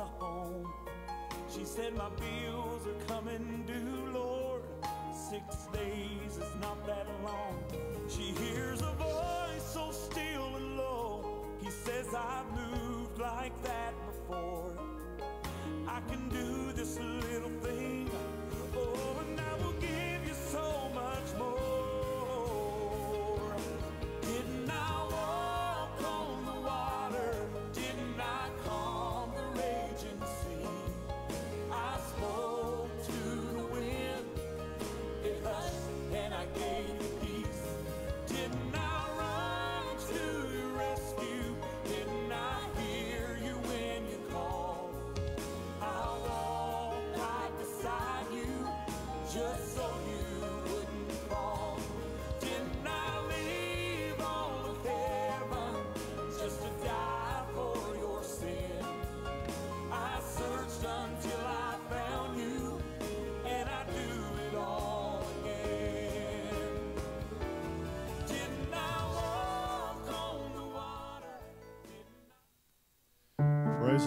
a home. She said, My bills are coming due, Lord. Six days is not that long. She hears a voice so still and low. He says, I've moved like that before. I can do this little thing.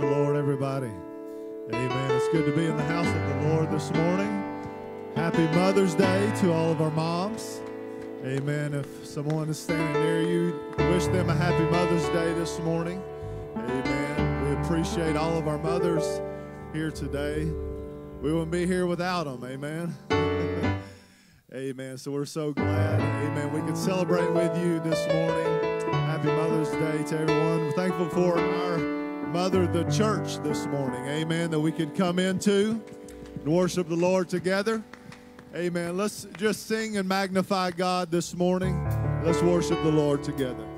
The Lord, everybody. Amen. It's good to be in the house of the Lord this morning. Happy Mother's Day to all of our moms. Amen. If someone is standing near you, wish them a happy Mother's Day this morning. Amen. We appreciate all of our mothers here today. We wouldn't be here without them. Amen. Amen. So we're so glad. Amen. We can celebrate with you this morning. Happy Mother's Day to everyone. We're thankful for our mother, the church, this morning. Amen. That we could come into and worship the Lord together. Amen. Let's just sing and magnify God this morning. Let's worship the Lord together.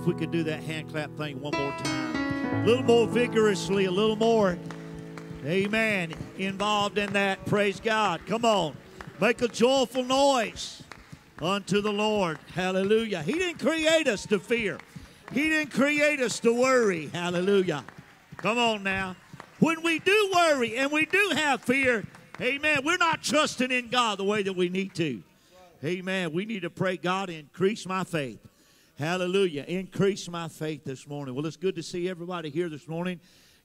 If we could do that hand clap thing one more time. a little more vigorously, a little more, amen, involved in that. Praise God. Come on. Make a joyful noise unto the Lord. Hallelujah. He didn't create us to fear, He didn't create us to worry. Hallelujah. Come on now. When we do worry and we do have fear, amen, we're not trusting in God the way that we need to. Amen. We need to pray, God, increase my faith. Hallelujah. Increase my faith this morning. Well, it's good to see everybody here this morning.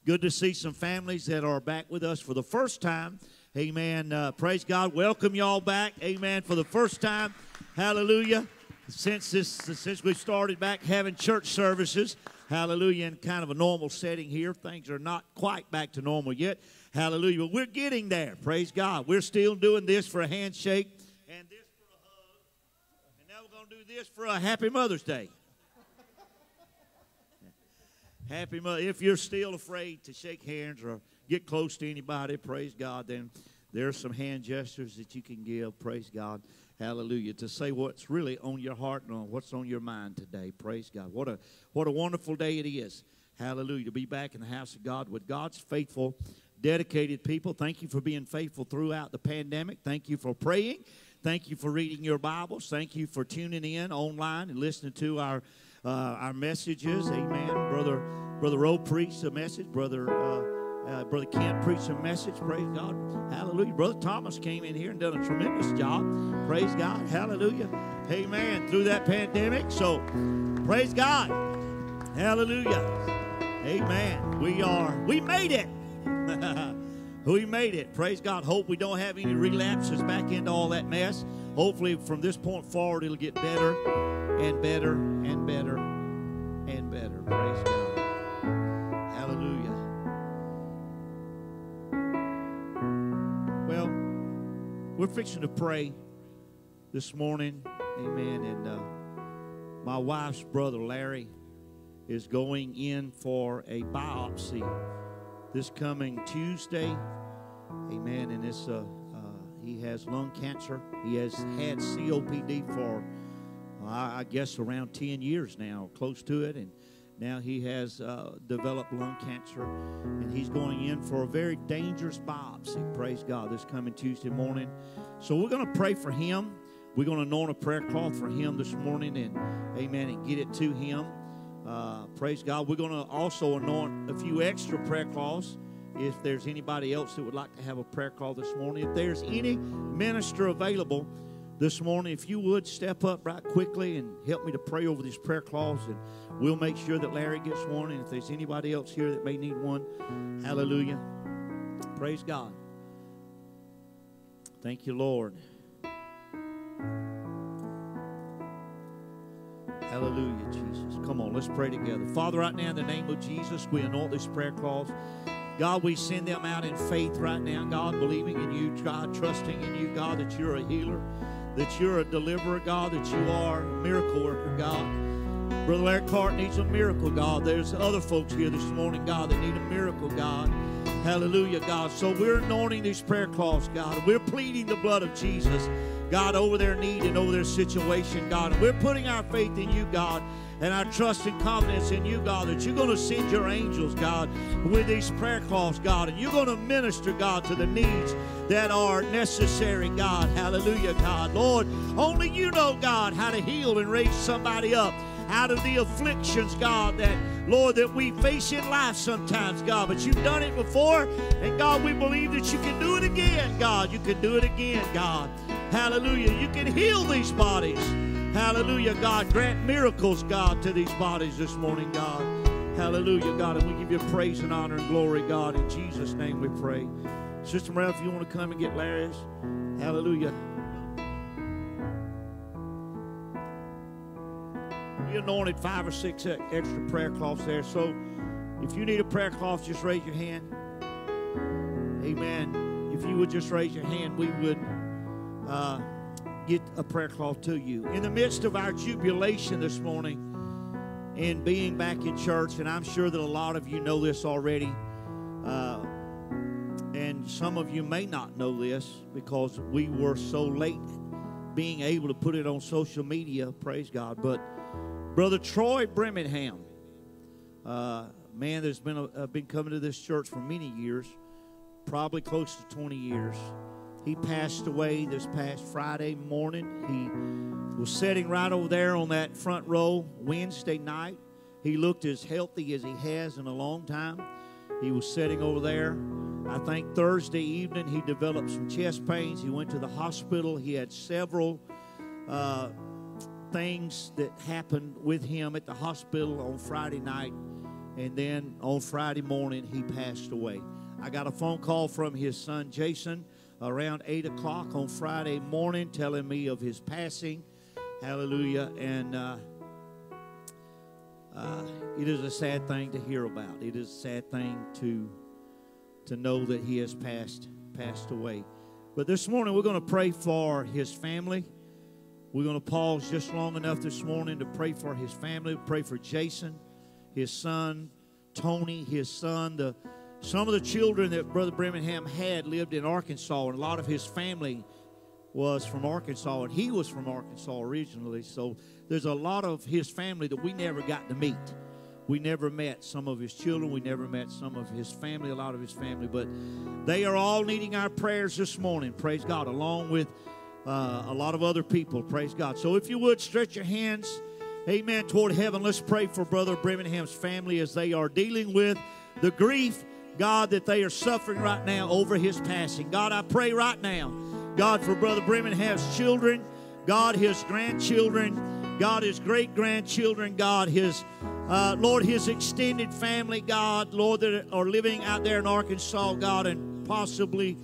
Good to see some families that are back with us for the first time. Amen. Uh, praise God. Welcome y'all back. Amen. For the first time. Hallelujah. Since this, since we started back having church services, hallelujah, in kind of a normal setting here, things are not quite back to normal yet. Hallelujah. But we're getting there. Praise God. We're still doing this for a handshake and this for a hug. And now we're going to do this for a happy Mother's Day. Happy Mother. If you're still afraid to shake hands or get close to anybody, praise God, then there are some hand gestures that you can give, praise God. Hallelujah. To say what's really on your heart and on what's on your mind today. Praise God. What a what a wonderful day it is. Hallelujah. To be back in the house of God with God's faithful, dedicated people. Thank you for being faithful throughout the pandemic. Thank you for praying. Thank you for reading your Bibles. Thank you for tuning in online and listening to our uh, our messages. Amen. Brother Brother Rowe preached a message. Brother uh, uh, Brother Kent preached a message. Praise God. Hallelujah. Brother Thomas came in here and done a tremendous job. Praise God. Hallelujah. Amen. Through that pandemic. So praise God. Hallelujah. Amen. We are. We made it. we made it. Praise God. Hope we don't have any relapses back into all that mess. Hopefully, from this point forward, it'll get better and better and better and better. Praise God. Hallelujah. Well, we're fixing to pray this morning. Amen. And uh, my wife's brother, Larry, is going in for a biopsy this coming Tuesday. Amen. And it's uh, uh, he has lung cancer. He has had COPD for I I guess around 10 years now, close to it, and now he has uh, developed lung cancer, and he's going in for a very dangerous biopsy. Praise God! This coming Tuesday morning, so we're going to pray for him. We're going to anoint a prayer cloth for him this morning, and Amen, and get it to him. Uh, praise God. We're going to also anoint a few extra prayer cloths If there's anybody else that would like to have a prayer cloth this morning, if there's any minister available this morning, if you would step up right quickly and help me to pray over these prayer cloths, and we'll make sure that Larry gets one. And if there's anybody else here that may need one, hallelujah. Praise God. Thank you, Lord. Hallelujah, Jesus. Come on, let's pray together. Father, right now, in the name of Jesus, we anoint these prayer cloths. God, we send them out in faith right now, God, believing in you, God, trusting in you, God, that you're a healer, that you're a deliverer, God, that you are a miracle worker, God. Brother Larry Cart needs a miracle, God. There's other folks here this morning, God, that need a miracle, God. Hallelujah, God. So we're anointing these prayer cloths, God. We're pleading the blood of Jesus, God, over their need and over their situation, God. And we're putting our faith in you, God, and our trust and confidence in you, God, that you're going to send your angels, God, with these prayer cloths, God, and you're going to minister, God, to the needs that are necessary, God. Hallelujah, God. Lord, only you know, God, how to heal and raise somebody up out of the afflictions, God, that, Lord, that we face in life sometimes, God. But you've done it before, and God, we believe that you can do it again, God. You can do it again, God. Hallelujah. You can heal these bodies. Hallelujah, God. Grant miracles, God, to these bodies this morning, God. Hallelujah, God. And we give you praise and honor and glory, God. In Jesus' name we pray. Sister Ralph, if you want to come and get Larry's, hallelujah. We anointed five or six extra prayer cloths there. So if you need a prayer cloth, just raise your hand. Amen. If you would just raise your hand, we would uh, get a prayer cloth to you. In the midst of our jubilation this morning and being back in church, and I'm sure that a lot of you know this already, uh, and some of you may not know this because we were so late being able to put it on social media, praise God. But Brother Troy Birmingham, uh, man that's been, uh, been coming to this church for many years, probably close to 20 years. He passed away this past Friday morning. He was sitting right over there on that front row Wednesday night. He looked as healthy as he has in a long time. He was sitting over there. I think Thursday evening he developed some chest pains. He went to the hospital. He had several uh, things that happened with him at the hospital on Friday night. And then on Friday morning, he passed away. I got a phone call from his son Jason around 8 o'clock on Friday morning telling me of his passing. Hallelujah. And uh, uh, it is a sad thing to hear about. It is a sad thing to, to know that he has passed, passed away. But this morning, we're going to pray for his family. We're going to pause just long enough this morning to pray for his family, pray for Jason, his son, Tony, his son. The, some of the children that Brother Birmingham had lived in Arkansas, and a lot of his family was from Arkansas, and he was from Arkansas originally. So there's a lot of his family that we never got to meet. We never met some of his children. We never met some of his family, a lot of his family. But they are all needing our prayers this morning, praise God, along with uh, a lot of other people. Praise God. So if you would stretch your hands, amen, toward heaven. Let's pray for Brother Birmingham's family as they are dealing with the grief, God, that they are suffering right now over his passing. God, I pray right now, God, for Brother Birmingham's children, God, his grandchildren, God, his great grandchildren, God, his uh, Lord, his extended family, God, Lord, that are living out there in Arkansas, God, and possibly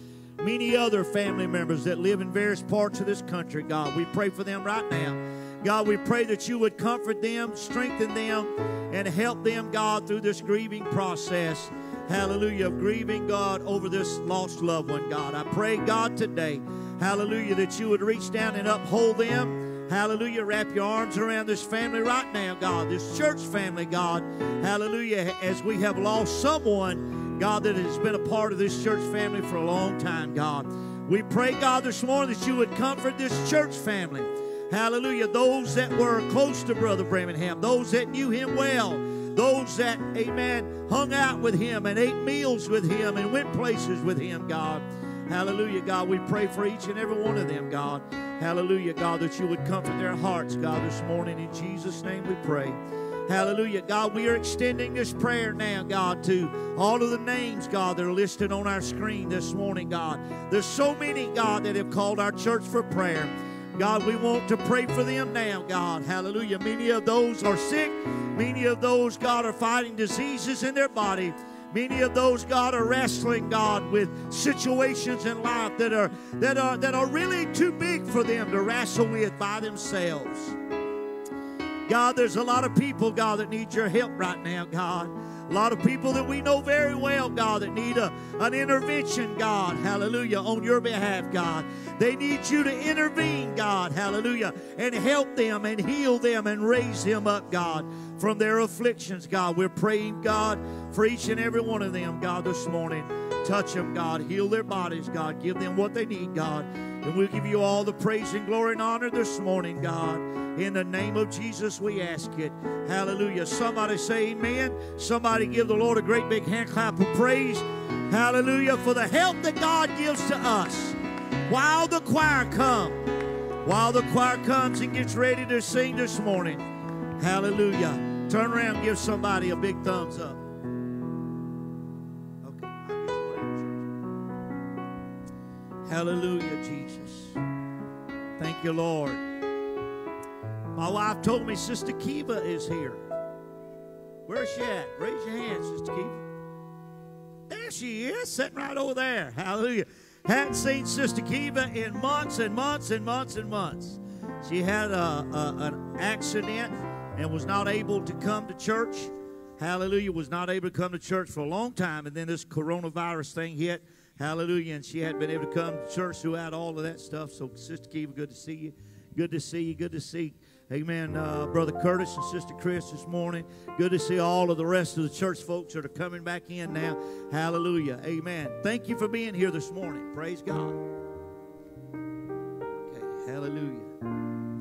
many other family members that live in various parts of this country, God. We pray for them right now. God, we pray that you would comfort them, strengthen them, and help them, God, through this grieving process. Hallelujah, of grieving, God, over this lost loved one, God. I pray, God, today, hallelujah, that you would reach down and uphold them. Hallelujah. Wrap your arms around this family right now, God, this church family, God. Hallelujah. As we have lost someone God, that has been a part of this church family for a long time, God. We pray, God, this morning that you would comfort this church family. Hallelujah. Those that were close to Brother Birmingham, those that knew him well, those that, amen, hung out with him and ate meals with him and went places with him, God. Hallelujah, God. We pray for each and every one of them, God. Hallelujah, God, that you would comfort their hearts, God, this morning. In Jesus' name we pray. Hallelujah. God, we are extending this prayer now, God, to all of the names, God, that are listed on our screen this morning, God. There's so many, God, that have called our church for prayer. God, we want to pray for them now, God. Hallelujah. Many of those are sick. Many of those, God, are fighting diseases in their body. Many of those, God, are wrestling, God, with situations in life that are that are that are really too big for them to wrestle with by themselves. God, there's a lot of people, God, that need your help right now, God. A lot of people that we know very well, God, that need a, an intervention, God, hallelujah, on your behalf, God. They need you to intervene, God, hallelujah, and help them and heal them and raise them up, God, from their afflictions, God. We're praying, God, for each and every one of them, God, this morning. Touch them, God. Heal their bodies, God. Give them what they need, God. And we'll give you all the praise and glory and honor this morning, God. In the name of Jesus, we ask it. Hallelujah. Somebody say amen. Somebody give the Lord a great big hand clap of praise. Hallelujah. For the help that God gives to us while the choir comes. While the choir comes and gets ready to sing this morning. Hallelujah. Turn around give somebody a big thumbs up. Okay, Hallelujah, Jesus. Thank you, Lord. My wife told me Sister Kiva is here. Where's she at? Raise your hand, Sister Kiva. There she is, sitting right over there. Hallelujah. Hadn't seen Sister Kiva in months and months and months and months. She had a, a, an accident and was not able to come to church. Hallelujah. Was not able to come to church for a long time. And then this coronavirus thing hit. Hallelujah. And she hadn't been able to come to church throughout all of that stuff. So, Sister Kiva, good to see you. Good to see you. Good to see, amen, uh, Brother Curtis and Sister Chris this morning. Good to see all of the rest of the church folks that are coming back in now. Hallelujah. Amen. Thank you for being here this morning. Praise God. Okay. Hallelujah.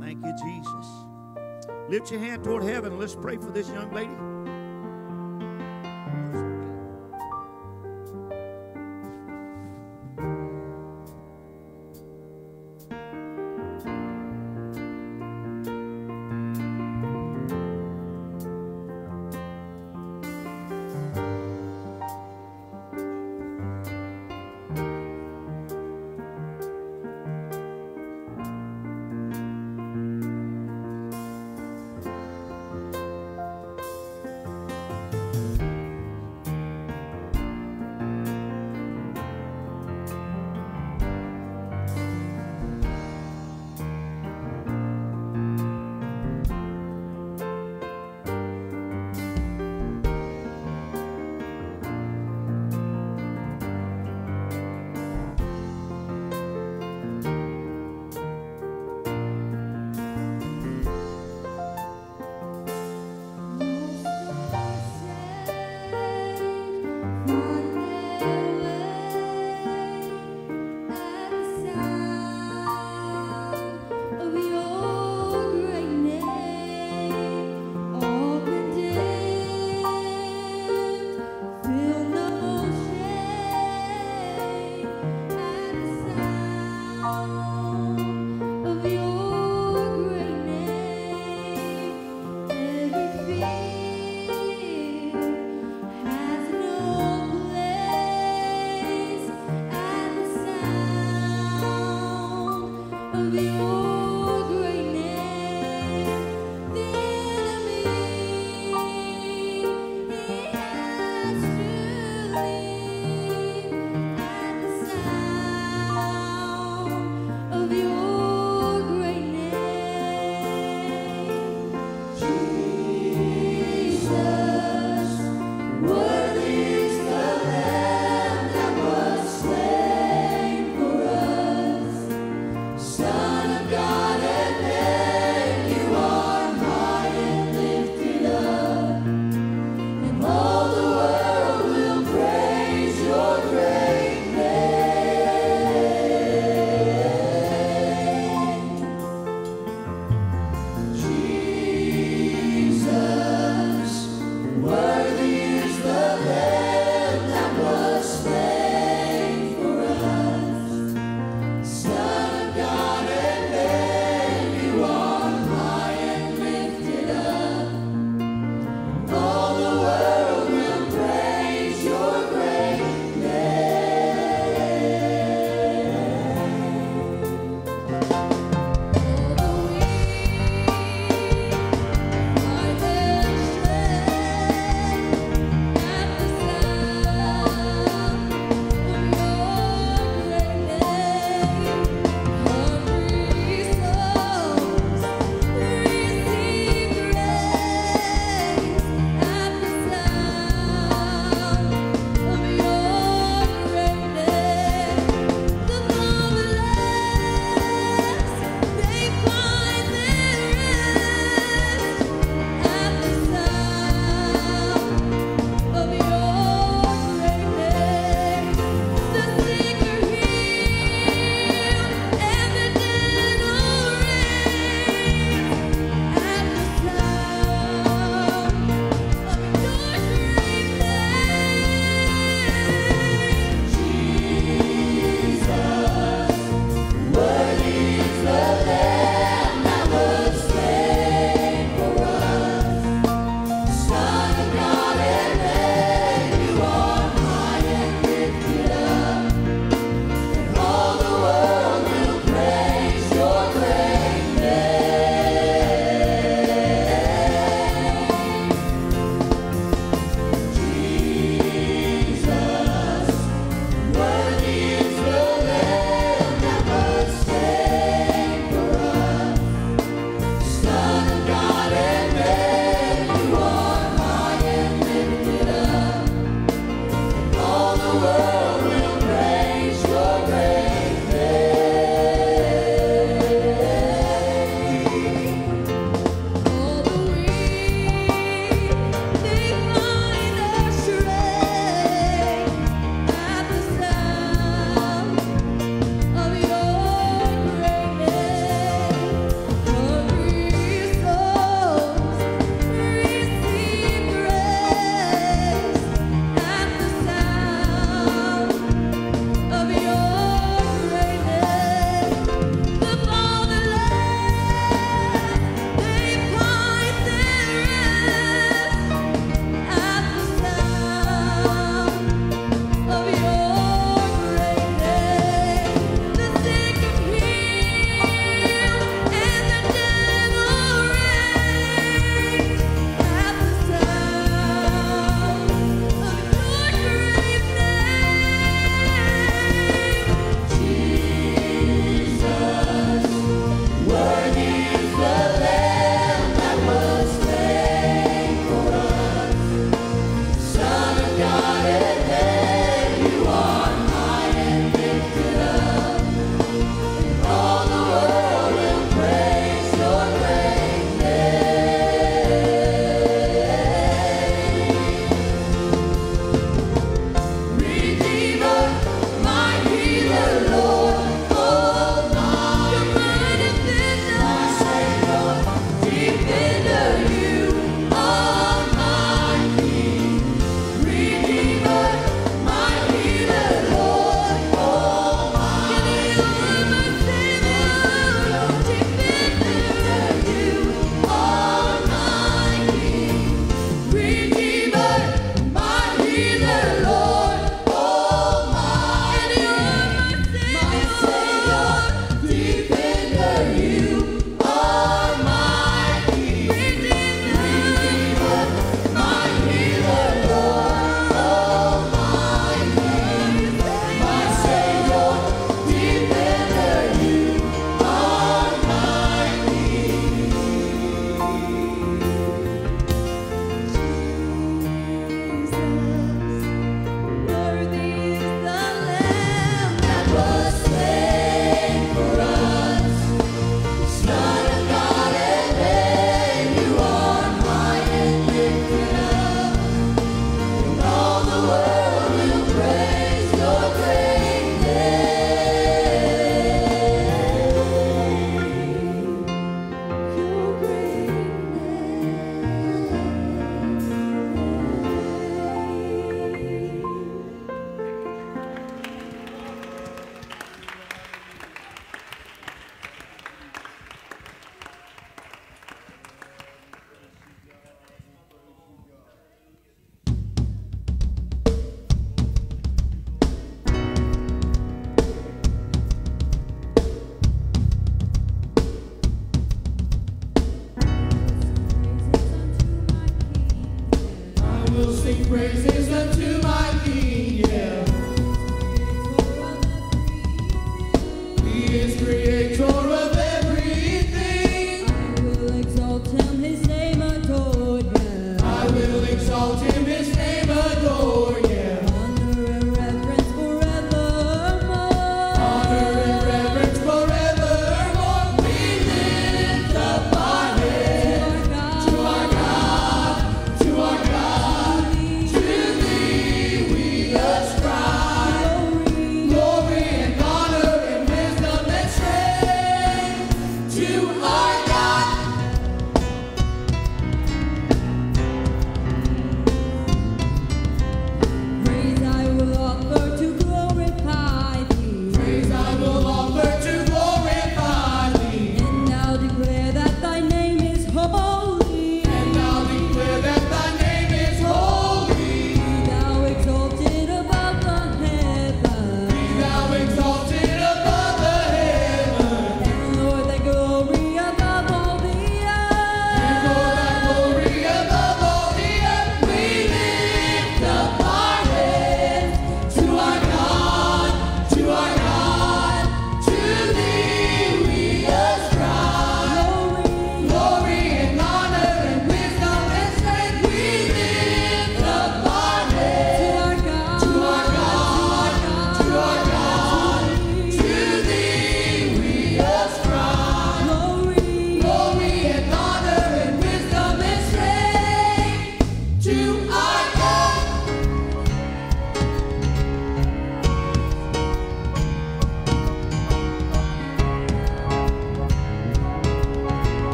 Thank you, Jesus. Lift your hand toward heaven and let's pray for this young lady.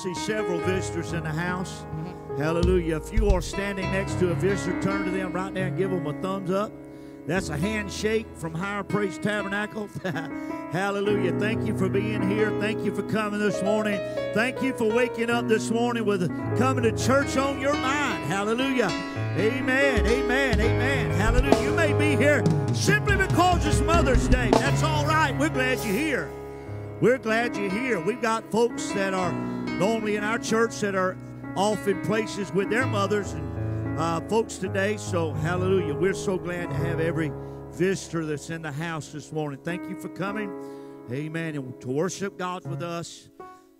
See several visitors in the house. Hallelujah. If you are standing next to a visitor, turn to them right now and give them a thumbs up. That's a handshake from Higher Praise Tabernacle. Hallelujah. Thank you for being here. Thank you for coming this morning. Thank you for waking up this morning with coming to church on your mind. Hallelujah. Amen. Amen. Amen. Hallelujah. You may be here simply because it's Mother's Day. That's all right. We're glad you're here. We're glad you're here. We've got folks that are normally in our church that are off in places with their mothers and uh, folks today. So, hallelujah. We're so glad to have every visitor that's in the house this morning. Thank you for coming. Amen. And to worship God with us.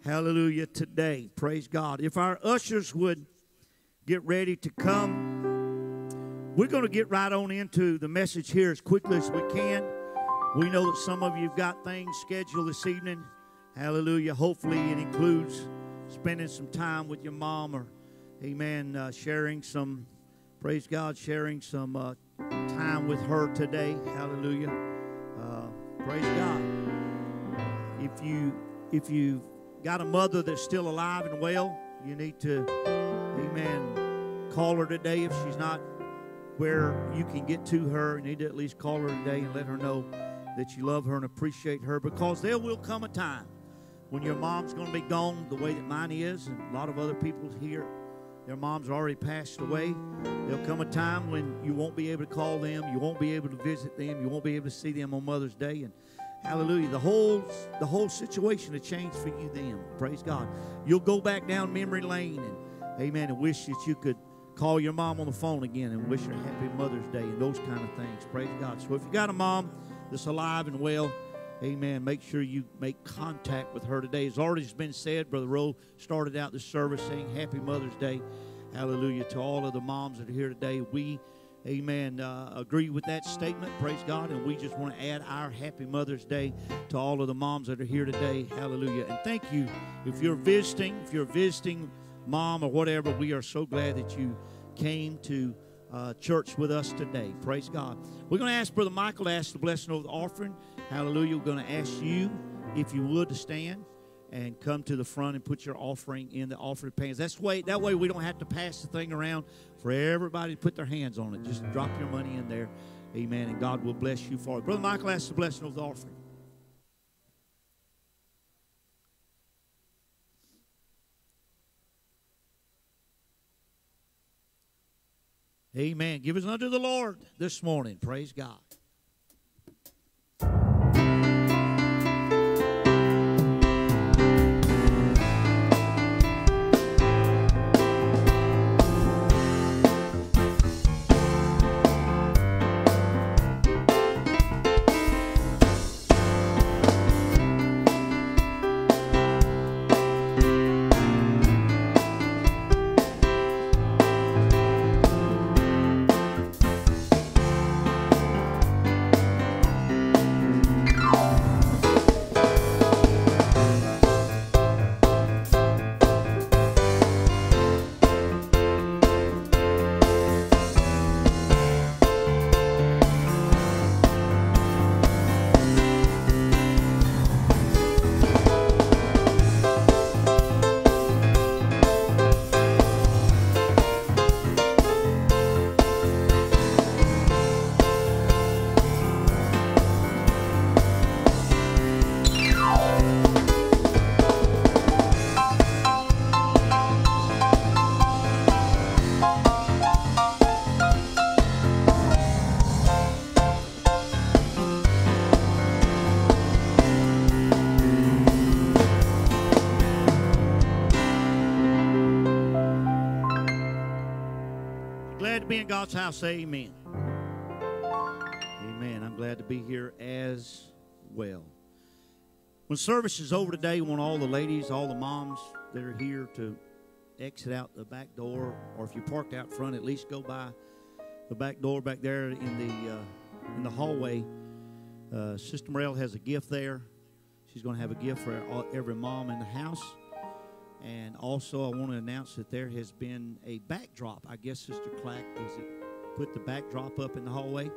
Hallelujah. Today. Praise God. If our ushers would get ready to come, we're going to get right on into the message here as quickly as we can. We know that some of you have got things scheduled this evening. Hallelujah. Hopefully, it includes spending some time with your mom or, amen, uh, sharing some, praise God, sharing some uh, time with her today. Hallelujah. Uh, praise God. If you if you got a mother that's still alive and well, you need to, amen, call her today if she's not where you can get to her. You need to at least call her today and let her know that you love her and appreciate her because there will come a time when your mom's going to be gone the way that mine is and a lot of other people here their moms already passed away there'll come a time when you won't be able to call them you won't be able to visit them you won't be able to see them on mother's day and hallelujah the whole the whole situation will change for you then praise god. You'll go back down memory lane and amen and wish that you could call your mom on the phone again and wish her happy mother's day and those kind of things praise god. So if you got a mom that's alive and well Amen. Make sure you make contact with her today. As already has been said, Brother Rowe started out the service saying Happy Mother's Day. Hallelujah to all of the moms that are here today. We, amen, uh, agree with that statement. Praise God. And we just want to add our Happy Mother's Day to all of the moms that are here today. Hallelujah. And thank you. If you're visiting, if you're visiting mom or whatever, we are so glad that you came to uh, church with us today. Praise God. We're going to ask Brother Michael to ask the blessing over the offering. Hallelujah. We're going to ask you, if you would, to stand and come to the front and put your offering in the offering pans. That's way that way we don't have to pass the thing around for everybody to put their hands on it. Just drop your money in there. Amen. And God will bless you for it. Brother Michael asks the blessing of the offering. Amen. Give us unto the Lord this morning. Praise God. God's house, say amen. Amen. I'm glad to be here as well. When service is over today, I want all the ladies, all the moms that are here to exit out the back door, or if you parked out front, at least go by the back door back there in the uh, in the hallway. Uh, Sister Morel has a gift there. She's going to have a gift for every mom in the house. And also, I want to announce that there has been a backdrop. I guess Sister Clack is it put the backdrop up in the hallway.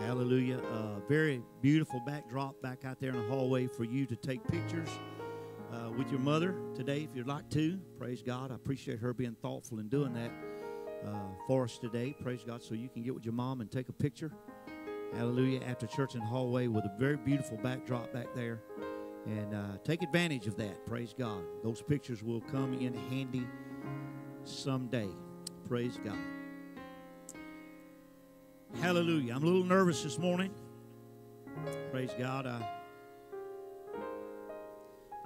Hallelujah. Uh, very beautiful backdrop back out there in the hallway for you to take pictures uh, with your mother today if you'd like to. Praise God. I appreciate her being thoughtful in doing that uh, for us today. Praise God. So you can get with your mom and take a picture. Hallelujah. After church in the hallway with a very beautiful backdrop back there. And uh, take advantage of that. Praise God. Those pictures will come in handy someday. Praise God. Hallelujah. I'm a little nervous this morning. Praise God. I,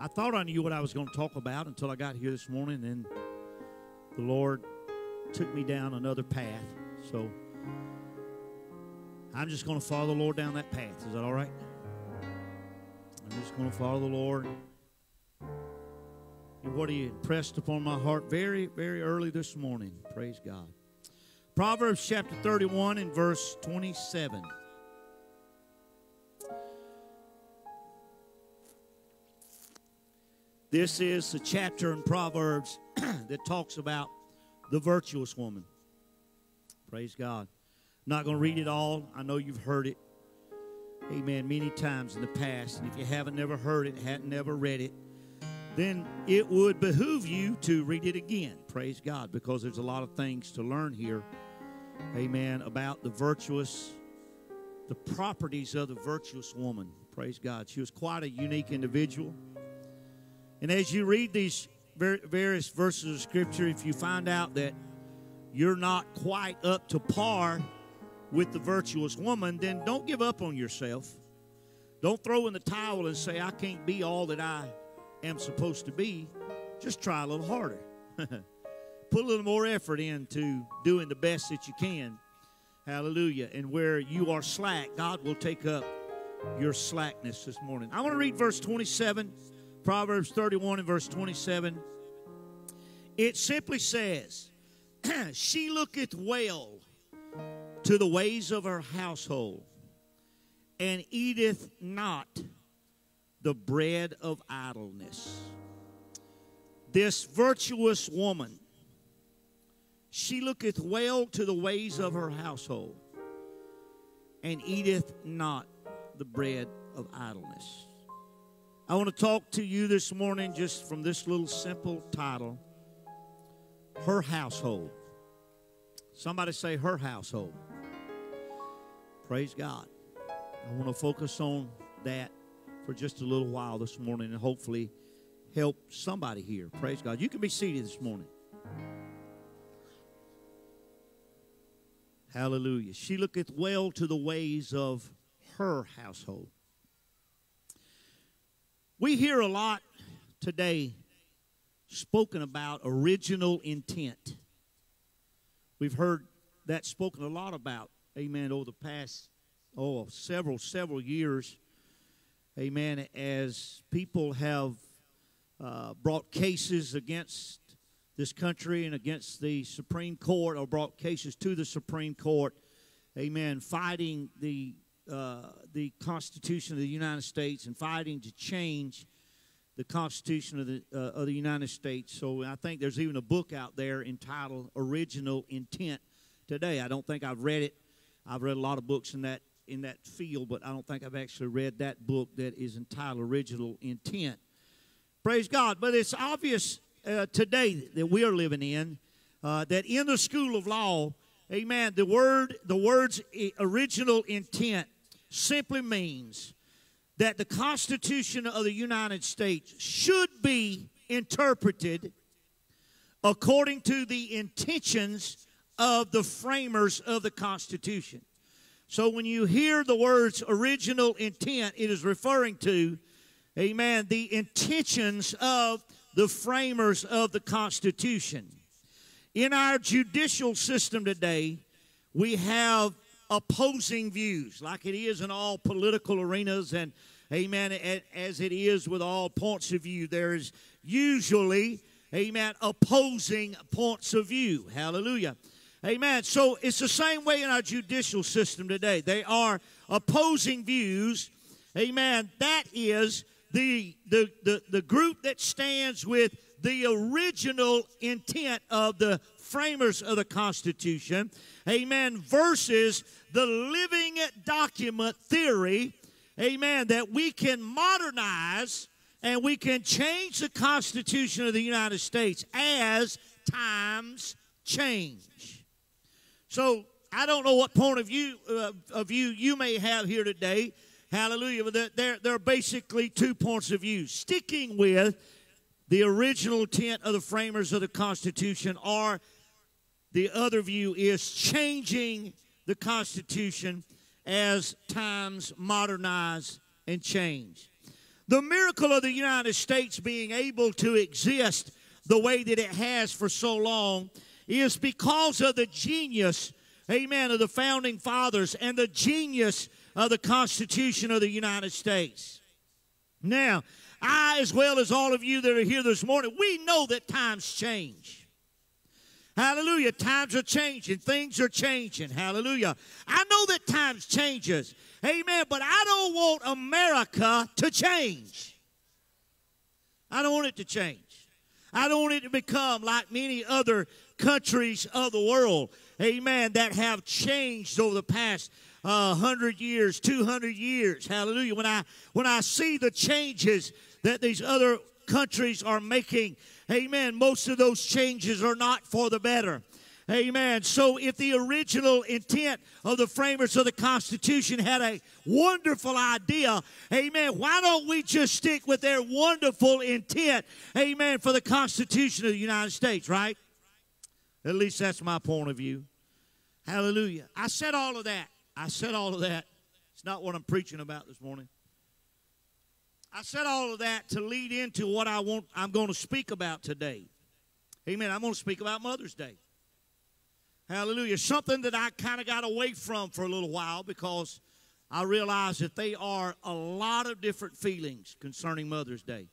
I thought I knew what I was going to talk about until I got here this morning, and the Lord took me down another path. So I'm just going to follow the Lord down that path. Is that all right? I'm just going to follow the Lord. And what He impressed upon my heart very, very early this morning. Praise God. Proverbs chapter 31 and verse 27. This is a chapter in Proverbs that talks about the virtuous woman. Praise God. I'm Not going to read it all. I know you've heard it. Amen. Many times in the past. And if you haven't never heard it, hadn't never read it, then it would behoove you to read it again. Praise God. Because there's a lot of things to learn here. Amen. About the virtuous, the properties of the virtuous woman. Praise God. She was quite a unique individual. And as you read these various verses of Scripture, if you find out that you're not quite up to par with the virtuous woman, then don't give up on yourself. Don't throw in the towel and say, I can't be all that I am supposed to be. Just try a little harder. Put a little more effort into doing the best that you can. Hallelujah. And where you are slack, God will take up your slackness this morning. I want to read verse 27, Proverbs 31 and verse 27. It simply says, She looketh well to the ways of her household, and eateth not the bread of idleness. This virtuous woman, she looketh well to the ways of her household, and eateth not the bread of idleness. I want to talk to you this morning just from this little simple title her household. Somebody say her household. Praise God. I want to focus on that for just a little while this morning and hopefully help somebody here. Praise God. You can be seated this morning. Hallelujah. She looketh well to the ways of her household. We hear a lot today spoken about original intent. We've heard that spoken a lot about amen, over the past, oh, several, several years, amen, as people have uh, brought cases against this country and against the Supreme Court, or brought cases to the Supreme Court, amen, fighting the, uh, the Constitution of the United States and fighting to change the Constitution of the, uh, of the United States. So I think there's even a book out there entitled Original Intent today. I don't think I've read it I've read a lot of books in that in that field, but I don't think I've actually read that book that is entitled Original Intent. Praise God. But it's obvious uh, today that we are living in uh, that in the school of law, amen, the word, the words original intent simply means that the Constitution of the United States should be interpreted according to the intentions of the framers of the Constitution. So when you hear the words original intent, it is referring to, amen, the intentions of the framers of the Constitution. In our judicial system today, we have opposing views, like it is in all political arenas, and amen, as it is with all points of view. There is usually, amen, opposing points of view. Hallelujah. Amen. So it's the same way in our judicial system today. They are opposing views. Amen. That is the, the, the, the group that stands with the original intent of the framers of the Constitution. Amen. Versus the living document theory. Amen. That we can modernize and we can change the Constitution of the United States as times change. So I don't know what point of view uh, of view you may have here today. Hallelujah. But there, there, are basically two points of view. Sticking with the original intent of the framers of the Constitution, or the other view is changing the Constitution as times modernize and change. The miracle of the United States being able to exist the way that it has for so long is because of the genius, amen, of the founding fathers and the genius of the Constitution of the United States. Now, I, as well as all of you that are here this morning, we know that times change. Hallelujah. Times are changing. Things are changing. Hallelujah. I know that times changes. Amen. But I don't want America to change. I don't want it to change. I don't want it to become like many other countries of the world. Amen. That have changed over the past uh, 100 years, 200 years. Hallelujah. When I when I see the changes that these other countries are making, amen, most of those changes are not for the better. Amen. So, if the original intent of the framers of the Constitution had a wonderful idea, amen, why don't we just stick with their wonderful intent, amen, for the Constitution of the United States, right? At least that's my point of view. Hallelujah. I said all of that. I said all of that. It's not what I'm preaching about this morning. I said all of that to lead into what I want I'm going to speak about today. Amen. I'm going to speak about Mother's Day. Hallelujah. Something that I kind of got away from for a little while because I realized that they are a lot of different feelings concerning Mother's Day.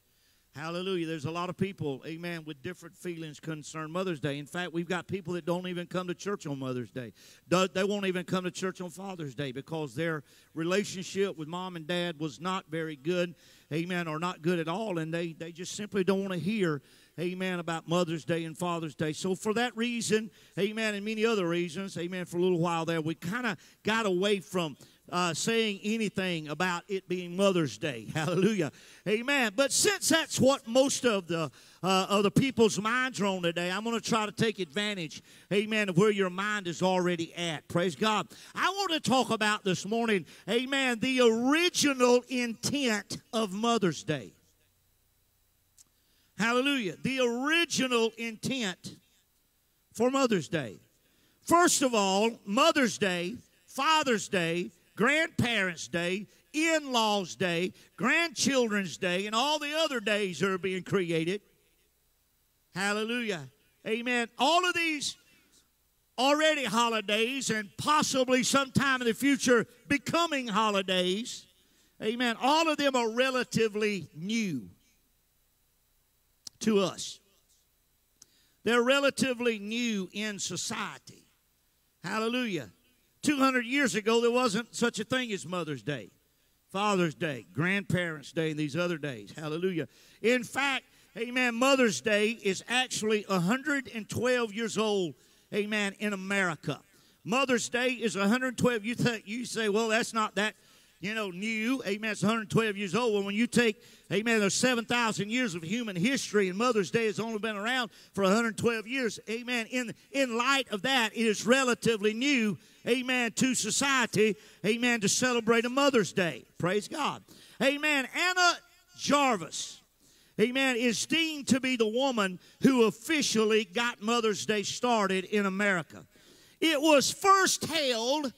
Hallelujah. There's a lot of people, amen, with different feelings concerning Mother's Day. In fact, we've got people that don't even come to church on Mother's Day. They won't even come to church on Father's Day because their relationship with mom and dad was not very good, amen, or not good at all. And they, they just simply don't want to hear, amen, about Mother's Day and Father's Day. So, for that reason, amen, and many other reasons, amen, for a little while there, we kind of got away from uh, saying anything about it being Mother's Day. Hallelujah. Amen. But since that's what most of the uh, of the people's minds are on today, I'm going to try to take advantage, amen, of where your mind is already at. Praise God. I want to talk about this morning, amen, the original intent of Mother's Day. Hallelujah. The original intent for Mother's Day. First of all, Mother's Day, Father's Day, Grandparents' Day, in laws' day, grandchildren's day, and all the other days that are being created. Hallelujah. Amen. All of these already holidays and possibly sometime in the future becoming holidays. Amen. All of them are relatively new to us. They're relatively new in society. Hallelujah. 200 years ago, there wasn't such a thing as Mother's Day, Father's Day, Grandparents' Day, and these other days. Hallelujah. In fact, amen, Mother's Day is actually 112 years old, amen, in America. Mother's Day is 112. You, th- you say, well, that's not that, you know, new. Amen. It's 112 years old. Well, when you take, amen, there's 7,000 years of human history, and Mother's Day has only been around for 112 years. Amen. In, in light of that, it is relatively new, amen, to society, amen, to celebrate a Mother's Day. Praise God. Amen. Anna Jarvis amen, is deemed to be the woman who officially got Mother's Day started in America. It was first held,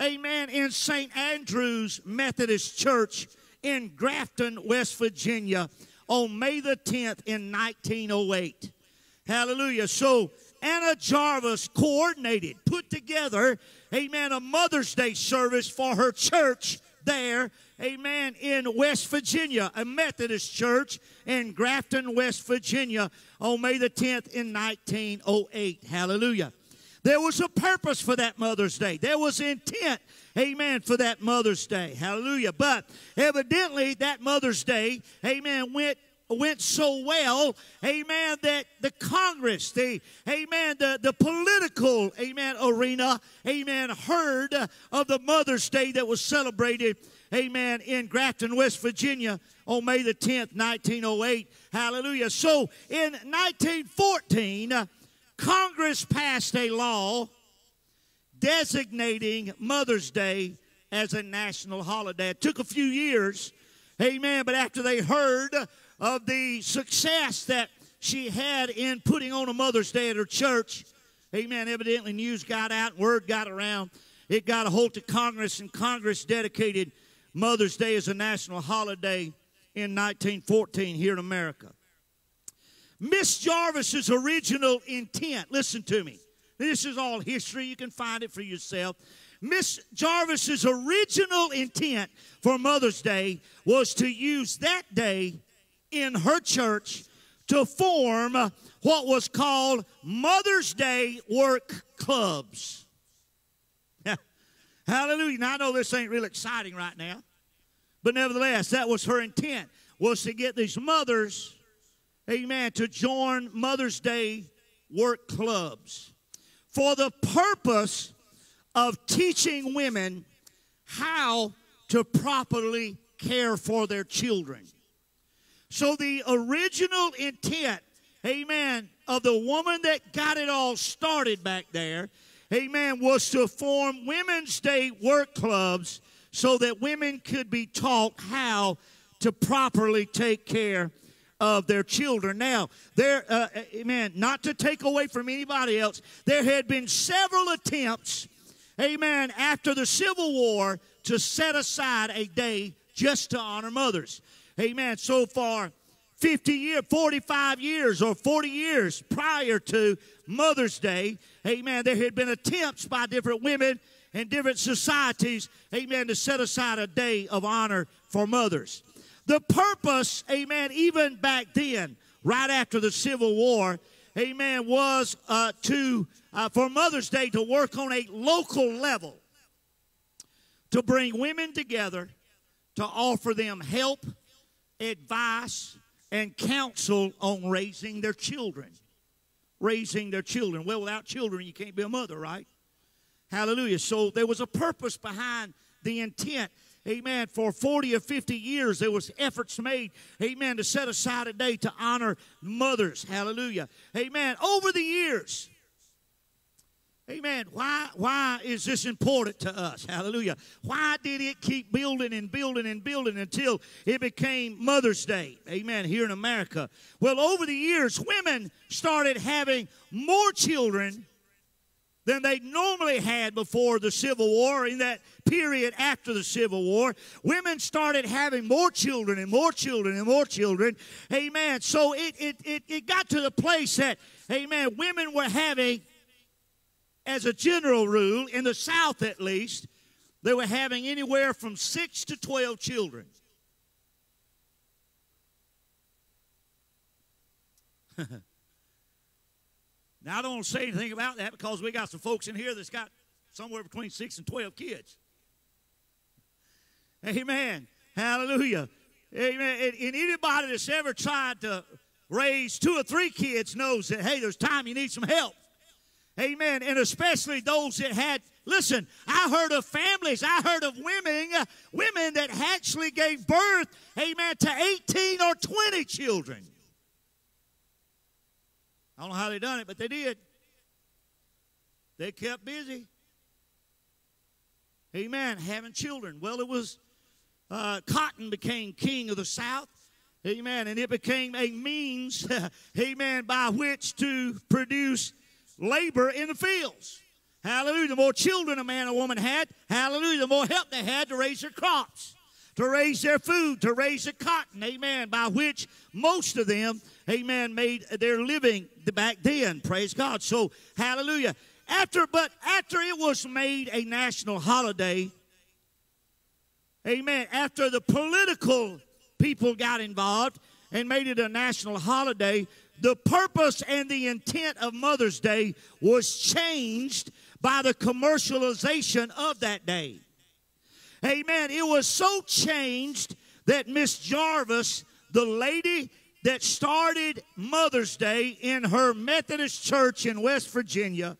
amen, in St. Andrew's Methodist Church in Grafton, West Virginia on May the 10th in 1908. Hallelujah. So Anna Jarvis coordinated, put together, amen, a Mother's Day service for her church there, amen, in West Virginia, a Methodist church in Grafton, West Virginia, on May the 10th in 1908. Hallelujah. There was a purpose for that Mother's Day. There was intent, amen, for that Mother's Day. Hallelujah. But evidently, that Mother's Day, amen, went went so well, amen, that the Congress, the, amen, the, the political, amen, arena, amen, heard of the Mother's Day that was celebrated, amen, in Grafton, West Virginia on May the 10th, 1908. Hallelujah. So in 1914, Congress passed a law designating Mother's Day as a national holiday. It took a few years, amen, but after they heard of the success that she had in putting on a Mother's Day at her church. Amen. Evidently, news got out, word got around. It got a hold to Congress, and Congress dedicated Mother's Day as a national holiday in 1914 here in America. Miss Jarvis's original intent, listen to me. This is all history. You can find it for yourself. Miss Jarvis's original intent for Mother's Day was to use that day in her church to form what was called Mother's Day work clubs. Hallelujah. Now I know this ain't real exciting right now, but nevertheless, that was her intent was to get these mothers, amen, to join Mother's Day work clubs for the purpose of teaching women how to properly care for their children. So the original intent, amen, of the woman that got it all started back there, amen, was to form Women's Day work clubs so that women could be taught how to properly take care of their children. Now, there, uh, amen, not to take away from anybody else, there had been several attempts, amen, after the Civil War to set aside a day just to honor mothers. Amen. So far, 50 years, 45 years, or 40 years prior to Mother's Day, amen, there had been attempts by different women and different societies, amen, to set aside a day of honor for mothers. The purpose, amen, even back then, right after the Civil War, amen, was uh, to, uh, for Mother's Day to work on a local level to bring women together to offer them help advice, and counsel on raising their children. Raising their children. Well, without children, you can't be a mother, right? Hallelujah. So there was a purpose behind the intent. Amen. For 40 or 50 years, there was efforts made, amen, to set aside a day to honor mothers. Hallelujah. Amen. Over the years, Amen. Why, why is this important to us? Hallelujah. Why did it keep building and building and building until it became Mother's Day? Amen. Here in America. Well, over the years, women started having more children than they normally had before the Civil War. In that period after the Civil War, women started having more children and more children and more children. Amen. So it, it, it, it got to the place that, amen, women were having as a general rule, in the South at least, they were having anywhere from 6 to 12 children. now, I don't want to say anything about that because we got some folks in here that's got somewhere between 6 and 12 kids. Amen. Hallelujah. Amen. And, and anybody that's ever tried to raise two or three kids knows that, hey, there's time you need some help. Amen. And especially those that had, listen, I heard of families, I heard of women, uh, women that actually gave birth, amen, to 18 or 20 children. I don't know how they done it, but they did. They kept busy. Amen. Having children. Well, it was uh, cotton became king of the South. Amen. And it became a means, amen, by which to produce labor in the fields. Hallelujah. The more children a man or woman had, hallelujah, the more help they had to raise their crops, to raise their food, to raise the cotton, amen, by which most of them, amen, made their living back then. Praise God. So, hallelujah. After, but after it was made a national holiday, amen, after the political people got involved and made it a national holiday, the purpose and the intent of Mother's Day was changed by the commercialization of that day. Amen. It was so changed that Miss Jarvis, the lady that started Mother's Day in her Methodist church in West Virginia,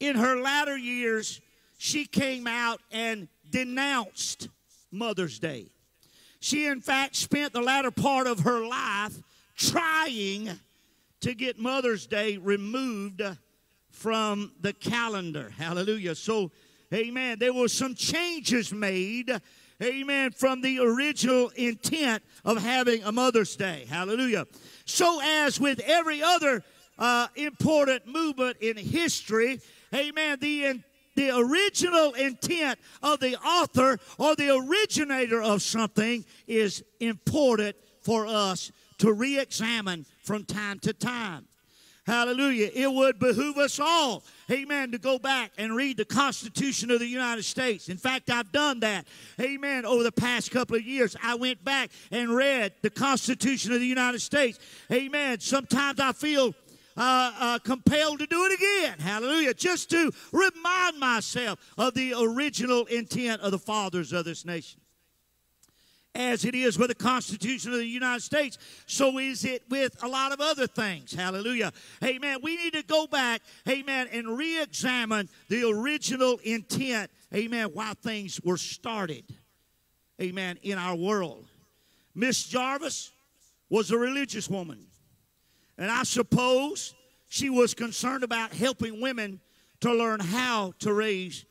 in her latter years, she came out and denounced Mother's Day. She, in fact, spent the latter part of her life trying to get Mother's Day removed from the calendar. Hallelujah. So, amen. There were some changes made, amen, from the original intent of having a Mother's Day. Hallelujah. So, as with every other uh, important movement in history, amen, the in, the original intent of the author or the originator of something is important for us to re examine from time to time. Hallelujah. It would behoove us all, amen, to go back and read the Constitution of the United States. In fact, I've done that, amen, over the past couple of years. I went back and read the Constitution of the United States. Amen. Sometimes I feel uh, uh, compelled to do it again. Hallelujah. Just to remind myself of the original intent of the fathers of this nation as it is with the Constitution of the United States, so is it with a lot of other things. Hallelujah. Amen. We need to go back, amen, and re examine the original intent, amen, why things were started, amen, in our world. Miss Jarvis was a religious woman, and I suppose she was concerned about helping women to learn how to raise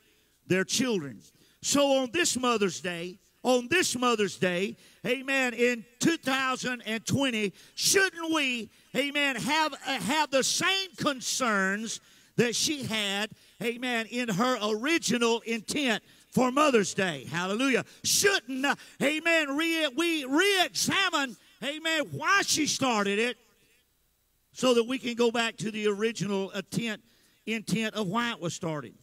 their children. So on this Mother's Day, on this Mother's Day, amen, in 2020, shouldn't we, amen, have, uh, have the same concerns that she had, amen, in her original intent for Mother's Day? Hallelujah. Shouldn't, uh, amen, re- we re examine, amen, why she started it so that we can go back to the original intent, intent of why it was started.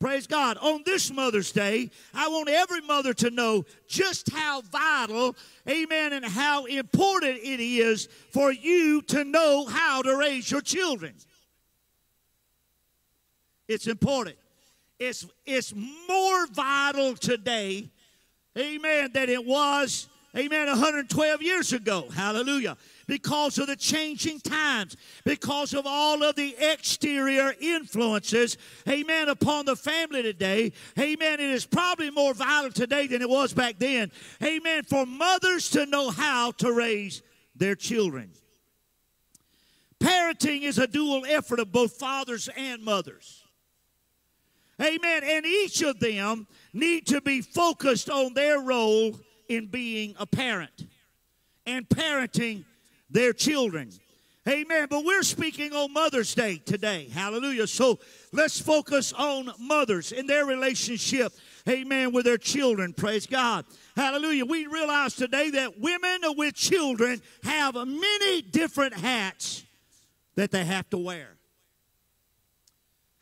Praise God. On this Mother's Day, I want every mother to know just how vital, amen, and how important it is for you to know how to raise your children. It's important. It's, it's more vital today, amen, than it was, amen, 112 years ago. Hallelujah because of the changing times, because of all of the exterior influences, amen, upon the family today. Amen. It is probably more vital today than it was back then. Amen. For mothers to know how to raise their children. Parenting is a dual effort of both fathers and mothers. Amen. And each of them need to be focused on their role in being a parent and parenting their children. Amen. But we're speaking on Mother's Day today. Hallelujah. So let's focus on mothers and their relationship, amen, with their children. Praise God. Hallelujah. We realize today that women with children have many different hats that they have to wear.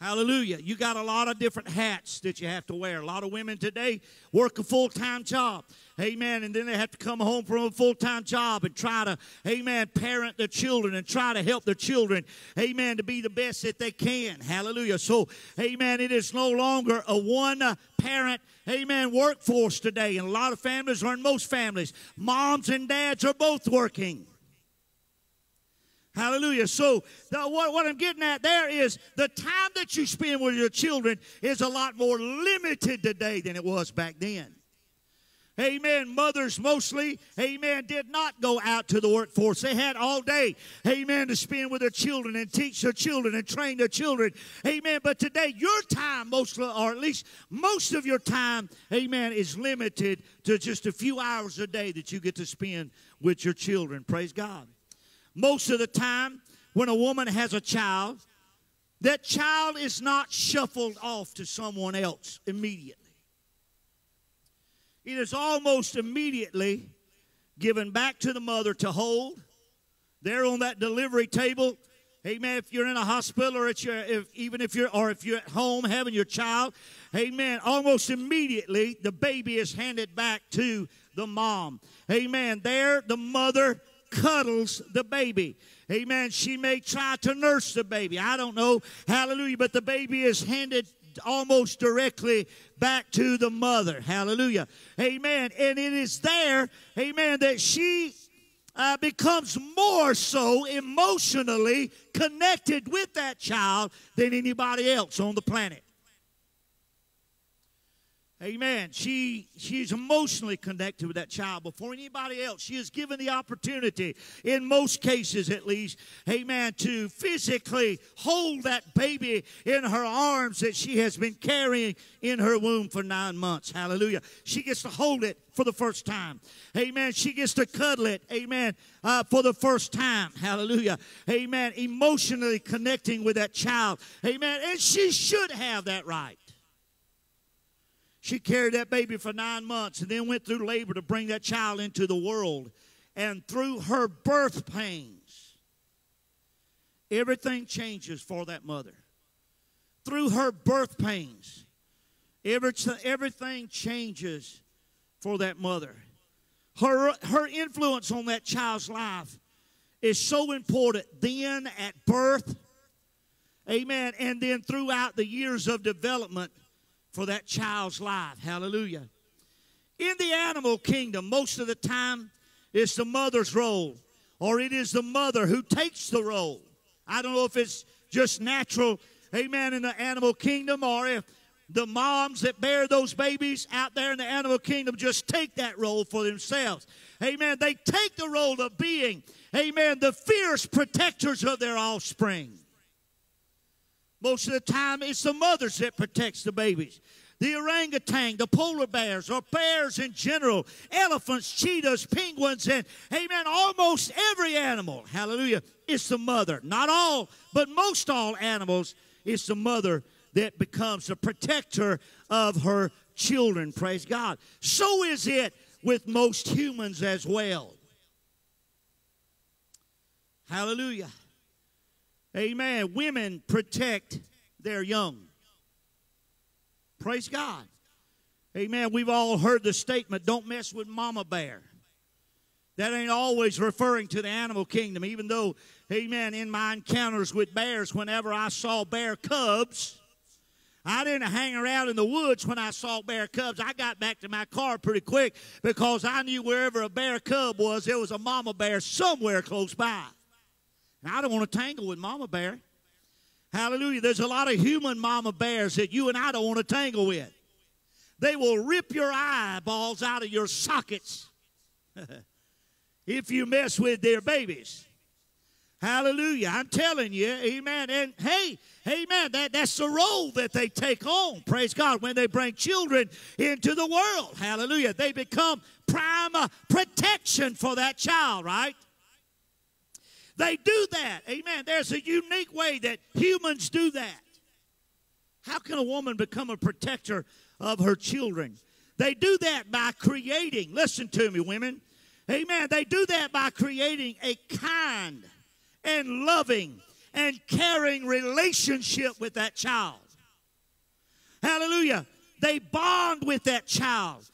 Hallelujah. You got a lot of different hats that you have to wear. A lot of women today work a full time job. Amen. And then they have to come home from a full time job and try to, amen, parent their children and try to help their children, amen, to be the best that they can. Hallelujah. So, amen, it is no longer a one parent, amen, workforce today. And a lot of families, or in most families, moms and dads are both working. Hallelujah. So, the, what, what I'm getting at there is the time that you spend with your children is a lot more limited today than it was back then. Amen. Mothers mostly, amen, did not go out to the workforce. They had all day, amen, to spend with their children and teach their children and train their children. Amen. But today, your time, mostly, or at least most of your time, amen, is limited to just a few hours a day that you get to spend with your children. Praise God. Most of the time, when a woman has a child, that child is not shuffled off to someone else immediately. It is almost immediately given back to the mother to hold. There on that delivery table, Amen. If you're in a hospital or it's your, if, even if you're, or if you're at home having your child, amen. Almost immediately, the baby is handed back to the mom. Amen. There, the mother cuddles the baby. Amen. She may try to nurse the baby. I don't know. Hallelujah. But the baby is handed almost directly back to the mother. Hallelujah. Amen. And it is there, amen, that she uh, becomes more so emotionally connected with that child than anybody else on the planet. Amen. She she's emotionally connected with that child before anybody else. She is given the opportunity, in most cases at least, amen, to physically hold that baby in her arms that she has been carrying in her womb for nine months. Hallelujah. She gets to hold it for the first time. Amen. She gets to cuddle it. Amen. Uh, for the first time. Hallelujah. Amen. Emotionally connecting with that child. Amen. And she should have that right. She carried that baby for nine months and then went through labor to bring that child into the world. And through her birth pains, everything changes for that mother. Through her birth pains, everything changes for that mother. Her, her influence on that child's life is so important then at birth, amen, and then throughout the years of development for that child's life. Hallelujah. In the animal kingdom, most of the time, it's the mother's role, or it is the mother who takes the role. I don't know if it's just natural, amen, in the animal kingdom, or if the moms that bear those babies out there in the animal kingdom just take that role for themselves. Amen. They take the role of being, amen, the fierce protectors of their offspring. Most of the time, it's the mothers that protects the babies. The orangutan, the polar bears, or bears in general, elephants, cheetahs, penguins, and amen, almost every animal, hallelujah, it's the mother. Not all, but most all animals, it's the mother that becomes the protector of her children, praise God. So is it with most humans as well. Hallelujah. Amen. Women protect their young. Praise God. Amen. We've all heard the statement, don't mess with mama bear. That ain't always referring to the animal kingdom, even though, amen, in my encounters with bears, whenever I saw bear cubs, I didn't hang around in the woods when I saw bear cubs. I got back to my car pretty quick because I knew wherever a bear cub was, there was a mama bear somewhere close by. Now, I don't want to tangle with mama bear. Hallelujah. There's a lot of human mama bears that you and I don't want to tangle with. They will rip your eyeballs out of your sockets if you mess with their babies. Hallelujah. I'm telling you, amen. And hey, amen, that, that's the role that they take on, praise God, when they bring children into the world. Hallelujah. They become prime uh, protection for that child, right? They do that. Amen. There's a unique way that humans do that. How can a woman become a protector of her children? They do that by creating, listen to me, women. Amen. They do that by creating a kind and loving and caring relationship with that child. Hallelujah. They bond with that child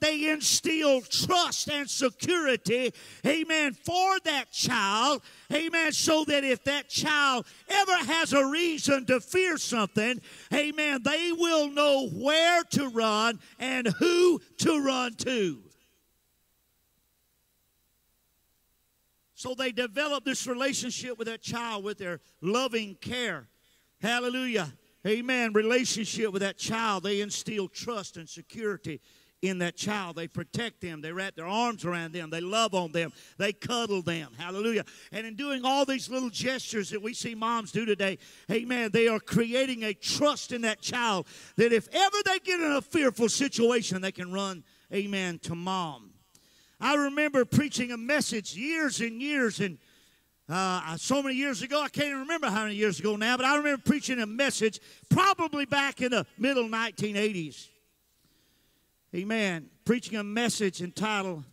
they instill trust and security, amen, for that child, amen, so that if that child ever has a reason to fear something, amen, they will know where to run and who to run to. So they develop this relationship with that child with their loving care. Hallelujah. Amen. Relationship with that child. They instill trust and security in that child. They protect them. They wrap their arms around them. They love on them. They cuddle them. Hallelujah. And in doing all these little gestures that we see moms do today, amen, they are creating a trust in that child that if ever they get in a fearful situation, they can run, amen, to mom. I remember preaching a message years and years and uh, so many years ago, I can't even remember how many years ago now, but I remember preaching a message probably back in the middle 1980s. Amen. Preaching a message entitled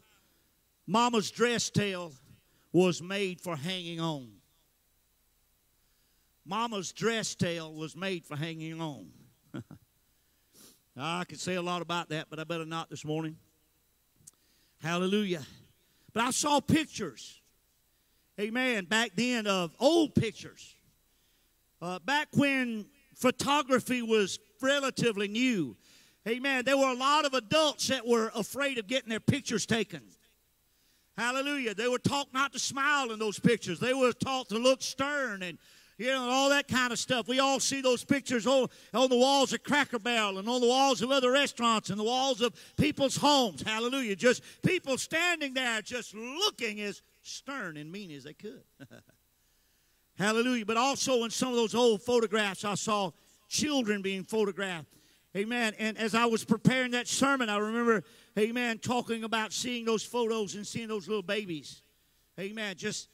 Mama's Dress Tail Was Made for Hanging On. Mama's dress tail was made for hanging on. I could say a lot about that, but I better not this morning. Hallelujah. But I saw pictures, amen, back then of old pictures. Uh, back when photography was relatively new. Amen. There were a lot of adults that were afraid of getting their pictures taken. Hallelujah. They were taught not to smile in those pictures. They were taught to look stern and you know, all that kind of stuff. We all see those pictures on, on the walls of Cracker Barrel and on the walls of other restaurants and the walls of people's homes. Hallelujah. Just people standing there just looking as stern and mean as they could. Hallelujah. But also in some of those old photographs, I saw children being photographed. Amen. And as I was preparing that sermon, I remember, amen, talking about seeing those photos and seeing those little babies. Amen. Just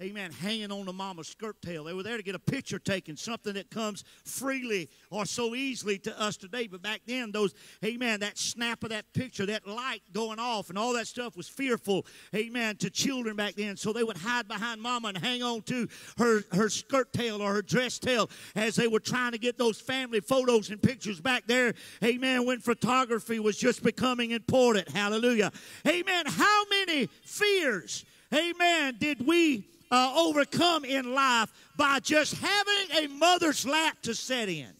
amen, hanging on the mama's skirt tail. They were there to get a picture taken, something that comes freely or so easily to us today. But back then, those, amen, that snap of that picture, that light going off, and all that stuff was fearful, amen, to children back then. So they would hide behind mama and hang on to her, her skirt tail or her dress tail as they were trying to get those family photos and pictures back there, amen, when photography was just becoming important. Hallelujah. Amen. How many fears, amen, did we uh, overcome in life by just having a mother's lap to sit in.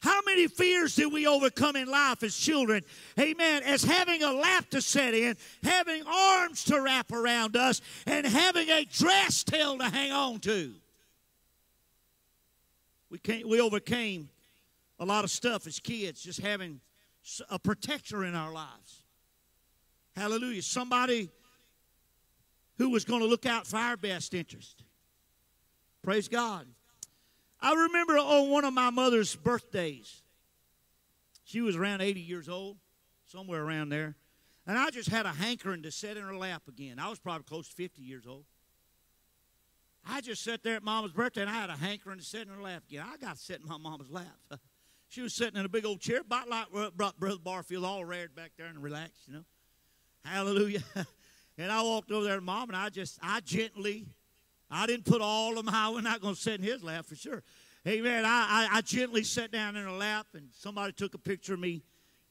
How many fears did we overcome in life as children? Amen. As having a lap to sit in, having arms to wrap around us, and having a dress tail to hang on to. We, came, we overcame a lot of stuff as kids, just having a protector in our lives. Hallelujah. Somebody who was going to look out for our best interest. Praise God. I remember on one of my mother's birthdays, she was around 80 years old, somewhere around there. And I just had a hankering to sit in her lap again. I was probably close to 50 years old. I just sat there at mama's birthday and I had a hankering to sit in her lap again. I got to sit in my mama's lap. she was sitting in a big old chair, about like Brother Barfield, all reared back there and relaxed, you know. Hallelujah. And I walked over there to mom, and I just, I gently, I didn't put all of my, we're not going to sit in his lap for sure. Amen. I, I, I gently sat down in her lap, and somebody took a picture of me,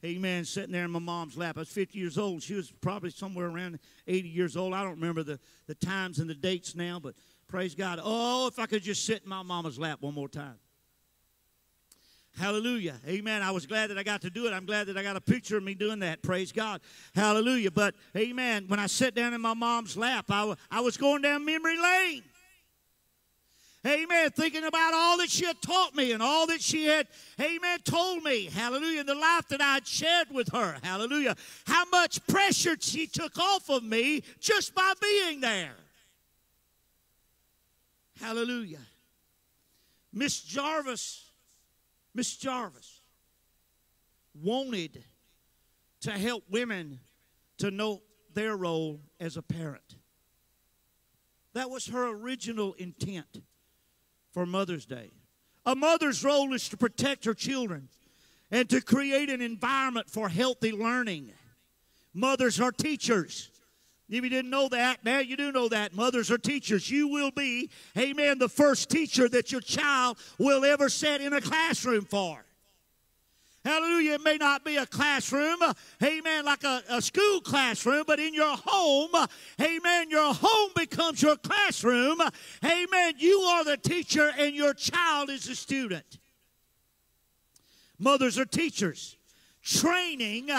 amen, sitting there in my mom's lap. I was 50 years old. She was probably somewhere around 80 years old. I don't remember the, the times and the dates now, but praise God. Oh, if I could just sit in my mama's lap one more time. Hallelujah. Amen. I was glad that I got to do it. I'm glad that I got a picture of me doing that. Praise God. Hallelujah. But, amen, when I sat down in my mom's lap, I, I was going down memory lane. Amen. Thinking about all that she had taught me and all that she had, amen, told me. Hallelujah. The life that I had shared with her. Hallelujah. How much pressure she took off of me just by being there. Hallelujah. Miss Jarvis Miss Jarvis wanted to help women to know their role as a parent. That was her original intent for Mother's Day. A mother's role is to protect her children and to create an environment for healthy learning. Mothers are teachers. If you didn't know that, now you do know that. Mothers are teachers. You will be, amen, the first teacher that your child will ever sit in a classroom for. Hallelujah. It may not be a classroom, amen, like a, a, school classroom, but in your home, amen, your home becomes your classroom. Amen. You are the teacher and your child is the student. Mothers are teachers, training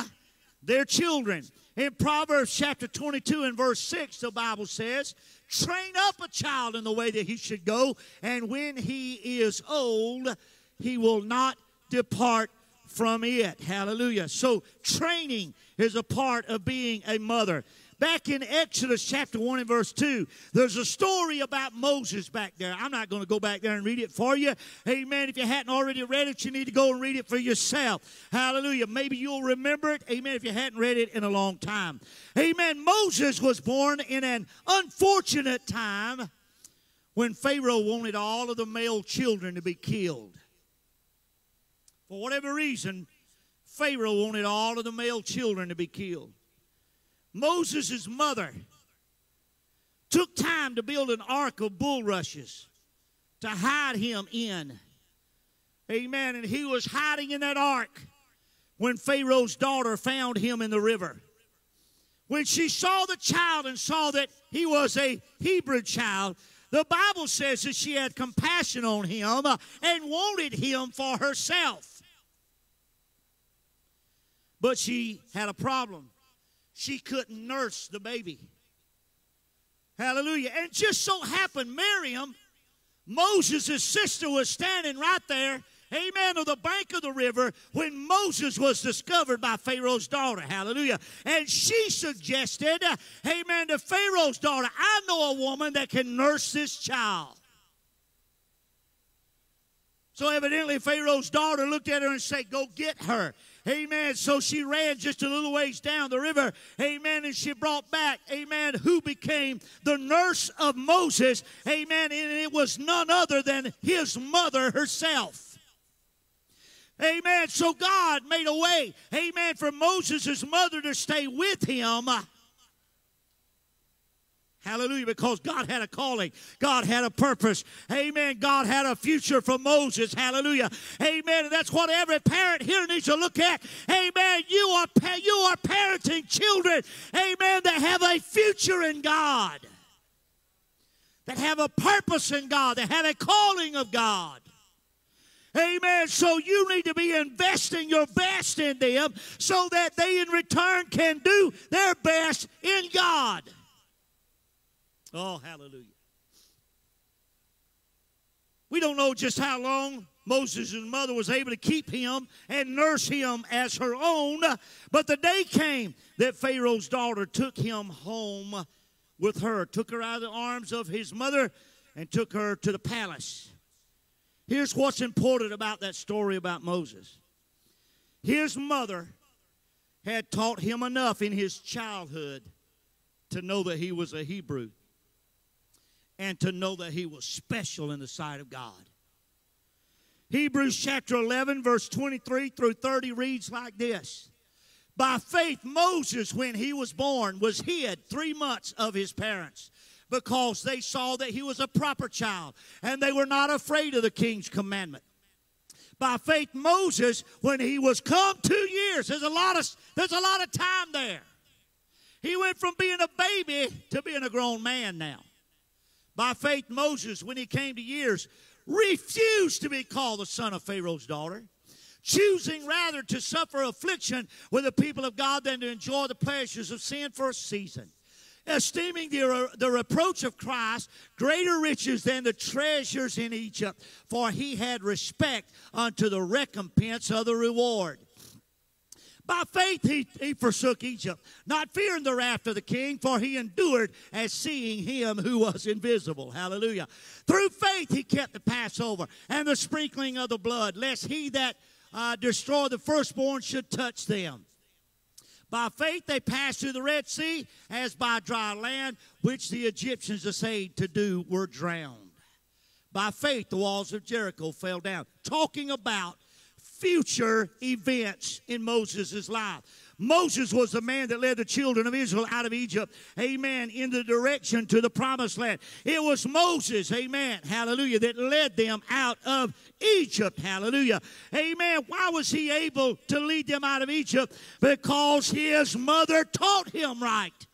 their children. In Proverbs chapter 22 and verse 6, the Bible says, Train up a child in the way that he should go, and when he is old, he will not depart from it. Hallelujah. So, training is a part of being a mother. Back in Exodus chapter 1 and verse 2, there's a story about Moses back there. I'm not going to go back there and read it for you. Amen. If you hadn't already read it, you need to go and read it for yourself. Hallelujah. Maybe you'll remember it. Amen. If you hadn't read it in a long time. Amen. Moses was born in an unfortunate time when Pharaoh wanted all of the male children to be killed. For whatever reason, Pharaoh wanted all of the male children to be killed. Moses' mother took time to build an ark of bulrushes to hide him in. Amen. And he was hiding in that ark when Pharaoh's daughter found him in the river. When she saw the child and saw that he was a Hebrew child, the Bible says that she had compassion on him uh, and wanted him for herself. But she had a problem. She couldn't nurse the baby. Hallelujah. And just so happened, Miriam, Moses' sister, was standing right there amen, on the bank of the river when Moses was discovered by Pharaoh's daughter. Hallelujah. And she suggested, amen, to Pharaoh's daughter, I know a woman that can nurse this child. So evidently, Pharaoh's daughter looked at her and said, Go get her. Amen. So she ran just a little ways down the river. Amen. And she brought back, amen, who became the nurse of Moses. Amen. And it was none other than his mother herself. Amen. So God made a way, amen, for Moses' mother to stay with him. Hallelujah, because God had a calling. God had a purpose. Amen. God had a future for Moses. Hallelujah. Amen. And that's what every parent here needs to look at. Amen. You are, you are parenting children. Amen. That have a future in God. That have a purpose in God. That have a calling of God. Amen. So you need to be investing your best in them so that they in return can do their best in God. Oh, hallelujah. We don't know just how long Moses' mother was able to keep him and nurse him as her own, but the day came that Pharaoh's daughter took him home with her, took her out of the arms of his mother, and took her to the palace. Here's what's important about that story about Moses. His mother had taught him enough in his childhood to know that he was a Hebrew and to know that he was special in the sight of God. Hebrews chapter 11, verse 23 through 30 reads like this By faith, Moses, when he was born, was hid three months of his parents because they saw that he was a proper child and they were not afraid of the king's commandment. By faith, Moses, when he was come two years, there's a lot of, there's a lot of time there. He went from being a baby to being a grown man now. By faith, Moses, when he came to years, refused to be called the son of Pharaoh's daughter, choosing rather to suffer affliction with the people of God than to enjoy the pleasures of sin for a season esteeming the, the reproach of Christ greater riches than the treasures in Egypt, for he had respect unto the recompense of the reward. By faith he, he forsook Egypt, not fearing the wrath of the king, for he endured as seeing him who was invisible. Hallelujah. Through faith he kept the Passover and the sprinkling of the blood, lest he that uh, destroy the firstborn should touch them. By faith they passed through the Red Sea as by dry land, which the Egyptians essayed to do were drowned. By faith the walls of Jericho fell down. Talking about future events in Moses' life. Moses was the man that led the children of Israel out of Egypt, amen, in the direction to the promised land. It was Moses, amen, hallelujah, that led them out of Egypt, hallelujah, amen. Why was he able to lead them out of Egypt? Because his mother taught him right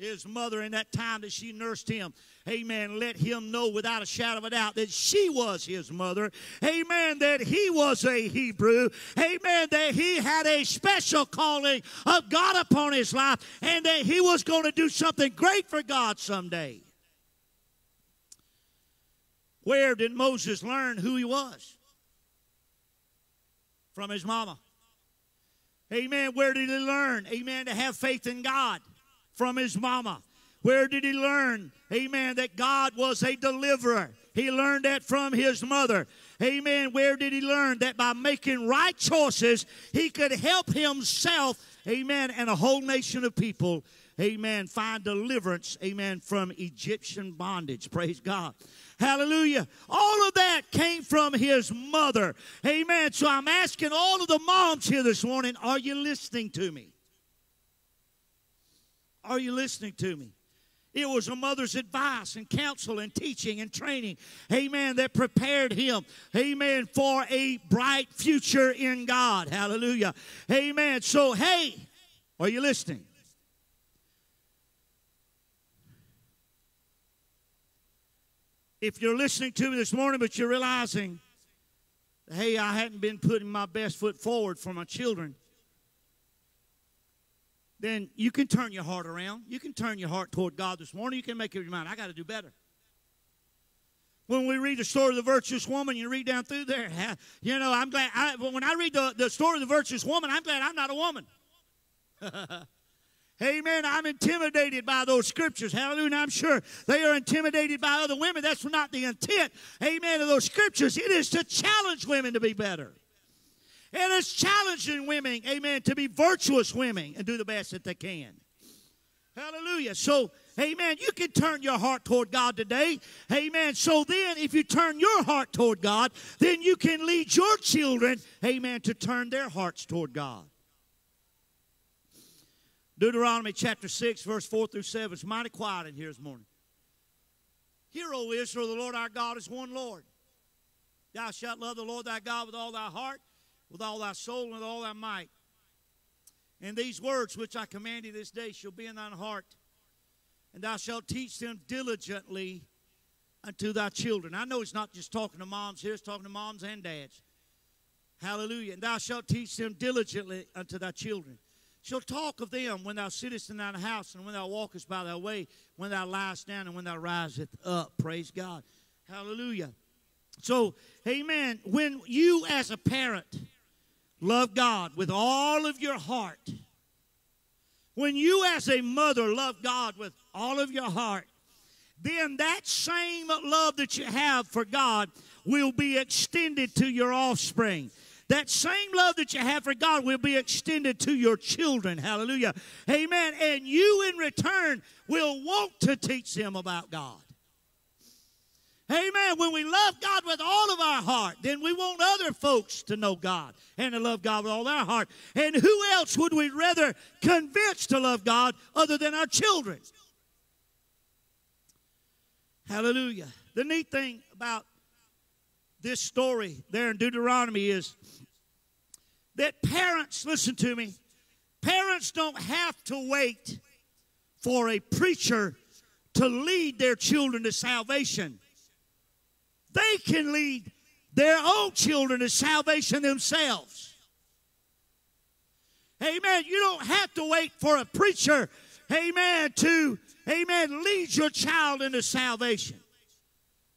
his mother in that time that she nursed him. Amen. Let him know without a shadow of a doubt that she was his mother. Amen. That he was a Hebrew. Amen. That he had a special calling of God upon his life and that he was going to do something great for God someday. Where did Moses learn who he was? From his mama. Amen. Where did he learn? Amen. To have faith in God from his mama. Where did he learn? Amen. That God was a deliverer. He learned that from his mother. Amen. Where did he learn that by making right choices, he could help himself, amen, and a whole nation of people, amen, find deliverance, amen, from Egyptian bondage. Praise God. Hallelujah. All of that came from his mother. Amen. So I'm asking all of the moms here this morning, are you listening to me? Are you listening to me? It was a mother's advice and counsel and teaching and training, amen, that prepared him, amen, for a bright future in God. Hallelujah. Amen. So, hey, are you listening? If you're listening to me this morning, but you're realizing, hey, I hadn't been putting my best foot forward for my children, then you can turn your heart around. You can turn your heart toward God this morning. You can make up your mind, I got to do better. When we read the story of the virtuous woman, you read down through there, you know, I'm glad, I, when I read the, the story of the virtuous woman, I'm glad I'm not a woman. Amen. I'm intimidated by those scriptures. Hallelujah. I'm sure they are intimidated by other women. That's not the intent, amen, of those scriptures. It is to challenge women to be better. And it's challenging women, amen, to be virtuous women and do the best that they can. Hallelujah. So, amen, you can turn your heart toward God today. Amen. So then, if you turn your heart toward God, then you can lead your children, amen, to turn their hearts toward God. Deuteronomy chapter 6, verse 4 through 7. It's mighty quiet in here this morning. Hear, O Israel, the Lord our God is one Lord. Thou shalt love the Lord thy God with all thy heart, with all thy soul, and with all thy might. And these words which I command thee this day shall be in thine heart, and thou shalt teach them diligently unto thy children. I know it's not just talking to moms here, it's talking to moms and dads. Hallelujah. And thou shalt teach them diligently unto thy children Shall talk of them when thou sittest in thine house, and when thou walkest by thy way, when thou liest down, and when thou risest up. Praise God. Hallelujah. So, amen. When you as a parent love God with all of your heart, when you as a mother love God with all of your heart, then that same love that you have for God will be extended to your offspring. That same love that you have for God will be extended to your children. Hallelujah. Amen. And you, in return, will want to teach them about God. Amen. When we love God with all of our heart, then we want other folks to know God and to love God with all their heart. And who else would we rather convince to love God other than our children? Hallelujah. The neat thing about this story there in Deuteronomy is that parents, listen to me, parents don't have to wait for a preacher to lead their children to salvation. They can lead their own children to salvation themselves. Amen. You don't have to wait for a preacher, amen, to, amen, lead your child into salvation.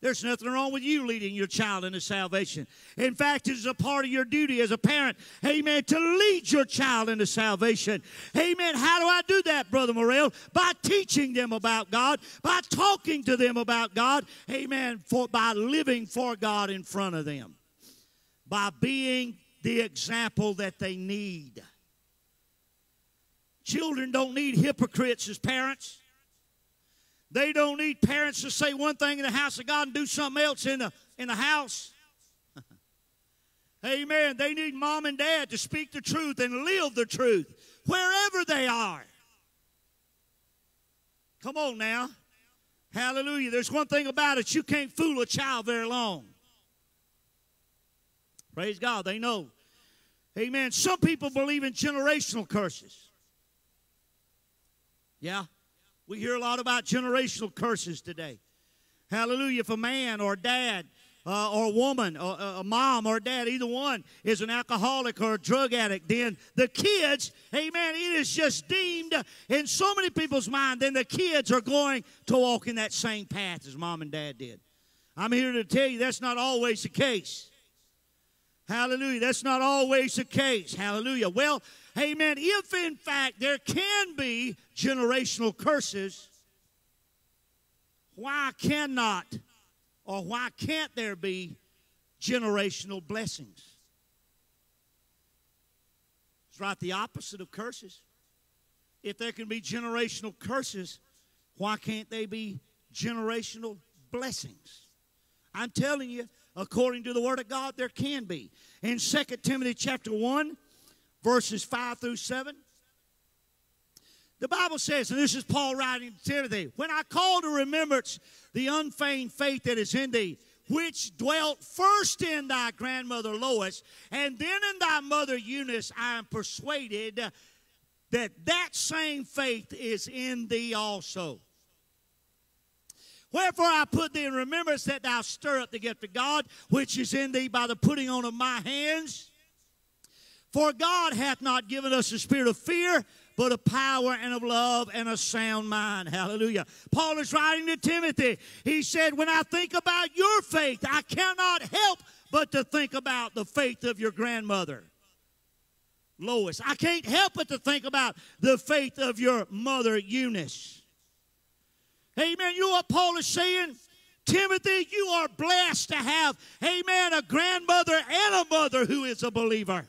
There's nothing wrong with you leading your child into salvation. In fact, it is a part of your duty as a parent, amen, to lead your child into salvation. Amen. How do I do that, Brother Morrell? By teaching them about God, by talking to them about God, amen, for, by living for God in front of them, by being the example that they need. Children don't need hypocrites as parents. They don't need parents to say one thing in the house of God and do something else in the, in the house. Amen. They need mom and dad to speak the truth and live the truth wherever they are. Come on now. Hallelujah. There's one thing about it you can't fool a child very long. Praise God. They know. Amen. Some people believe in generational curses. Yeah. We hear a lot about generational curses today. Hallelujah. If a man or dad uh, or a woman, or a mom or dad, either one is an alcoholic or a drug addict, then the kids, amen, it is just deemed in so many people's mind, then the kids are going to walk in that same path as mom and dad did. I'm here to tell you that's not always the case. Hallelujah. That's not always the case. Hallelujah. Well, amen. If in fact there can be generational curses, why cannot or why can't there be generational blessings? It's right the opposite of curses. If there can be generational curses, why can't they be generational blessings? I'm telling you, according to the Word of God, there can be. In 2 Timothy chapter 1, verses 5 through 7, The Bible says, and this is Paul writing to Timothy, when I call to remembrance the unfeigned faith that is in thee, which dwelt first in thy grandmother Lois, and then in thy mother Eunice, I am persuaded that that same faith is in thee also. Wherefore I put thee in remembrance that thou stir up the gift of God, which is in thee by the putting on of my hands. For God hath not given us a spirit of fear, but of power and of love and a sound mind. Hallelujah. Paul is writing to Timothy. He said, When I think about your faith, I cannot help but to think about the faith of your grandmother. Lois. I can't help but to think about the faith of your mother, Eunice. Amen. You know what Paul is saying? Timothy, you are blessed to have, amen, a grandmother and a mother who is a believer.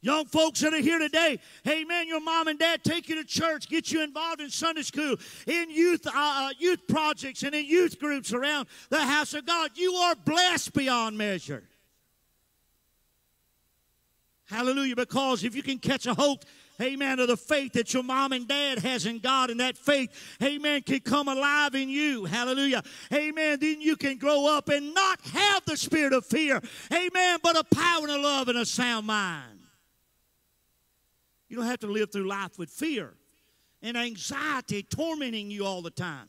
Young folks that are here today, hey amen, your mom and dad take you to church, get you involved in Sunday school, in youth, uh, uh, youth projects, and in youth groups around the house of God. You are blessed beyond measure. Hallelujah. Because if you can catch a hold, amen, of the faith that your mom and dad has in God, and that faith, amen, can come alive in you. Hallelujah. Amen. Then you can grow up and not have the spirit of fear. Amen. But a power and a love and a sound mind. You don't have to live through life with fear and anxiety tormenting you all the time.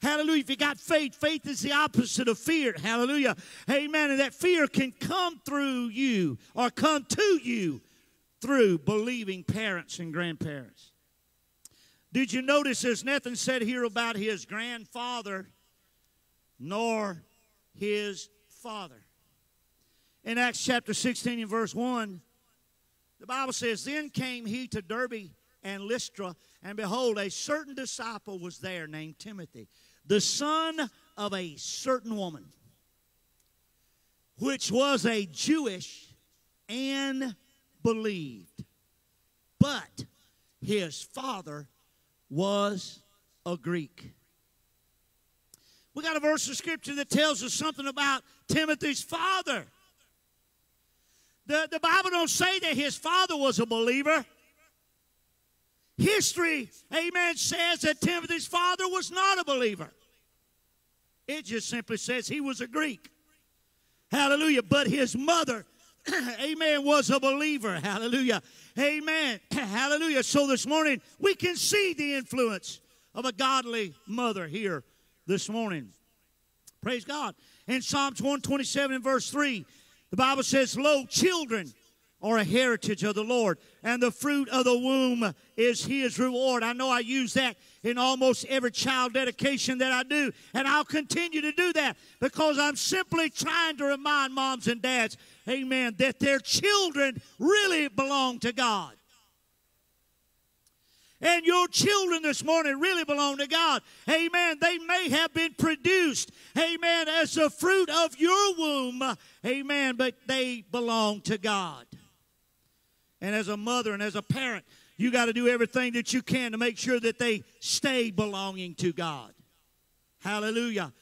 Hallelujah. If you got faith, faith is the opposite of fear. Hallelujah. Amen. And that fear can come through you or come to you through believing parents and grandparents. Did you notice there's nothing said here about his grandfather nor his father? In Acts chapter 16 and verse 1, the Bible says, Then came he to Derbe and Lystra, and behold, a certain disciple was there named Timothy, the son of a certain woman, which was a Jewish and believed. But his father was a Greek. We got a verse of scripture that tells us something about Timothy's father. The, the Bible don't say that his father was a believer. History, amen, says that Timothy's father was not a believer. It just simply says he was a Greek. Hallelujah. But his mother, amen, was a believer. Hallelujah. Amen. Hallelujah. So this morning, we can see the influence of a godly mother here this morning. Praise God. In Psalms 127 and verse 3, the Bible says, Lo, children are a heritage of the Lord, and the fruit of the womb is his reward. I know I use that in almost every child dedication that I do, and I'll continue to do that because I'm simply trying to remind moms and dads, amen, that their children really belong to God. And your children this morning really belong to God. Amen. They may have been produced, amen, as the fruit of your womb. Amen. But they belong to God. And as a mother and as a parent, you got to do everything that you can to make sure that they stay belonging to God. Hallelujah.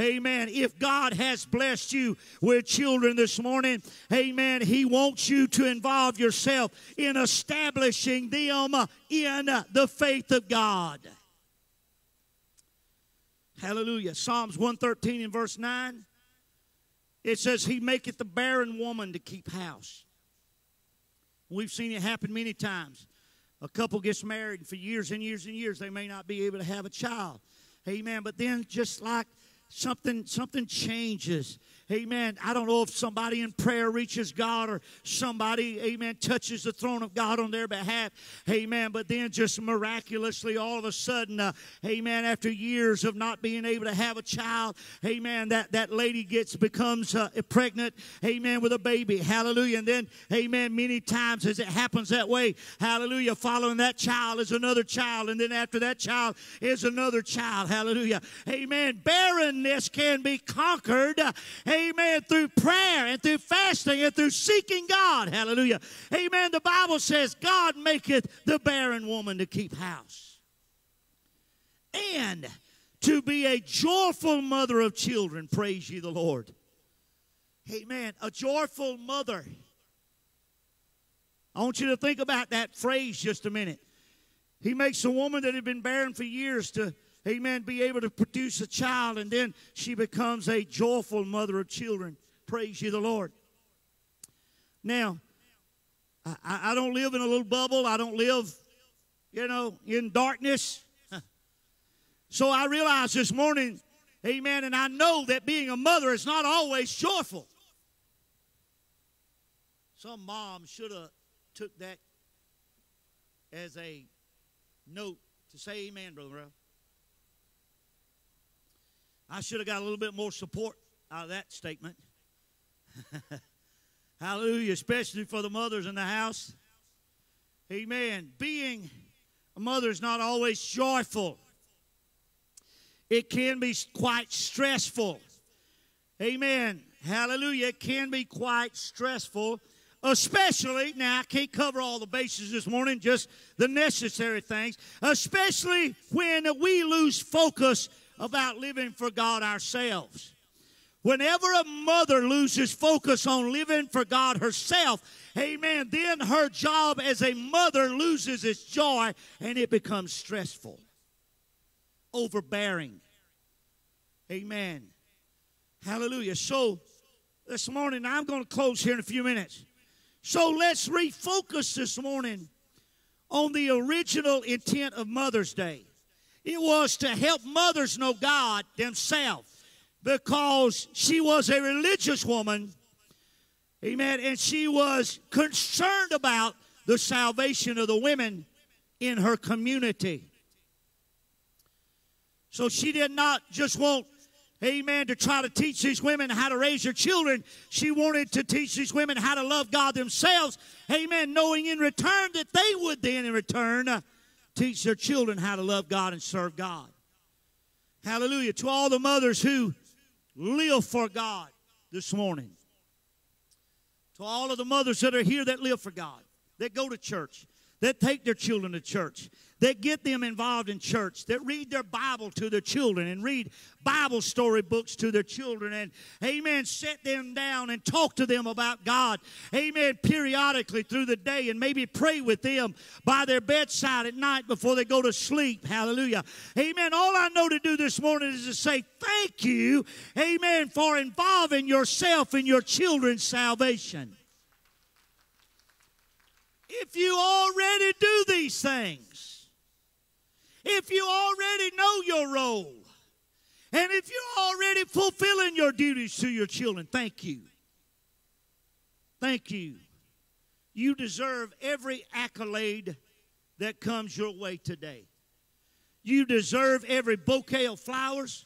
Amen. If God has blessed you with children this morning, amen, He wants you to involve yourself in establishing them in the faith of God. Hallelujah. Psalms 113 and verse 9. It says, He maketh the barren woman to keep house. We've seen it happen many times. A couple gets married, and for years and years and years, they may not be able to have a child. Amen. But then, just like something something changes Amen. I don't know if somebody in prayer reaches God or somebody, amen, touches the throne of God on their behalf. Amen. But then just miraculously, all of a sudden, uh, amen, after years of not being able to have a child, amen, that, that lady gets, becomes uh, pregnant, amen, with a baby. Hallelujah. And then, amen, many times as it happens that way, hallelujah, following that child is another child. And then after that child is another child. Hallelujah. Amen. Barrenness can be conquered. Amen Amen. Through prayer and through fasting and through seeking God. Hallelujah. Amen. The Bible says, God maketh the barren woman to keep house. And to be a joyful mother of children. Praise ye the Lord. Amen. A joyful mother I want you to think about that phrase just a minute. He makes a woman that had been barren for years to, amen, be able to produce a child, and then she becomes a joyful mother of children. Praise you, the Lord. Now, I, I don't live in a little bubble. I don't live, you know, in darkness. So I realized this morning, amen, and I know that being a mother is not always joyful. Some mom should have took that as a note to say amen, Brother. I should have got a little bit more support out of that statement. Hallelujah, especially for the mothers in the house. Amen. Being a mother is not always joyful, it can be quite stressful. Amen. Hallelujah. It can be quite stressful, especially, now I can't cover all the bases this morning, just the necessary things, especially when we lose focus about living for God ourselves. Whenever a mother loses focus on living for God herself, amen, then her job as a mother loses its joy and it becomes stressful, overbearing. Amen. Hallelujah. So, this morning, I'm going to close here in a few minutes. So, let's refocus this morning on the original intent of Mother's Day. It was to help mothers know God themselves because she was a religious woman, amen, and she was concerned about the salvation of the women in her community. So she did not just want, amen, to try to teach these women how to raise their children. She wanted to teach these women how to love God themselves, amen, knowing in return that they would then, in return, teach their children how to love God and serve God. Hallelujah. To all the mothers who live for God this morning. To all of the mothers that are here that live for God, that go to church, that take their children to church, that get them involved in church, that read their Bible to their children and read Bible story books to their children and, amen, set them down and talk to them about God, amen, periodically through the day and maybe pray with them by their bedside at night before they go to sleep. Hallelujah. Amen. All I know to do this morning is to say thank you, amen, for involving yourself in your children's salvation. If you already do these things, if you already know your role, and if you're already fulfilling your duties to your children, thank you. Thank you. You deserve every accolade that comes your way today. You deserve every bouquet of flowers.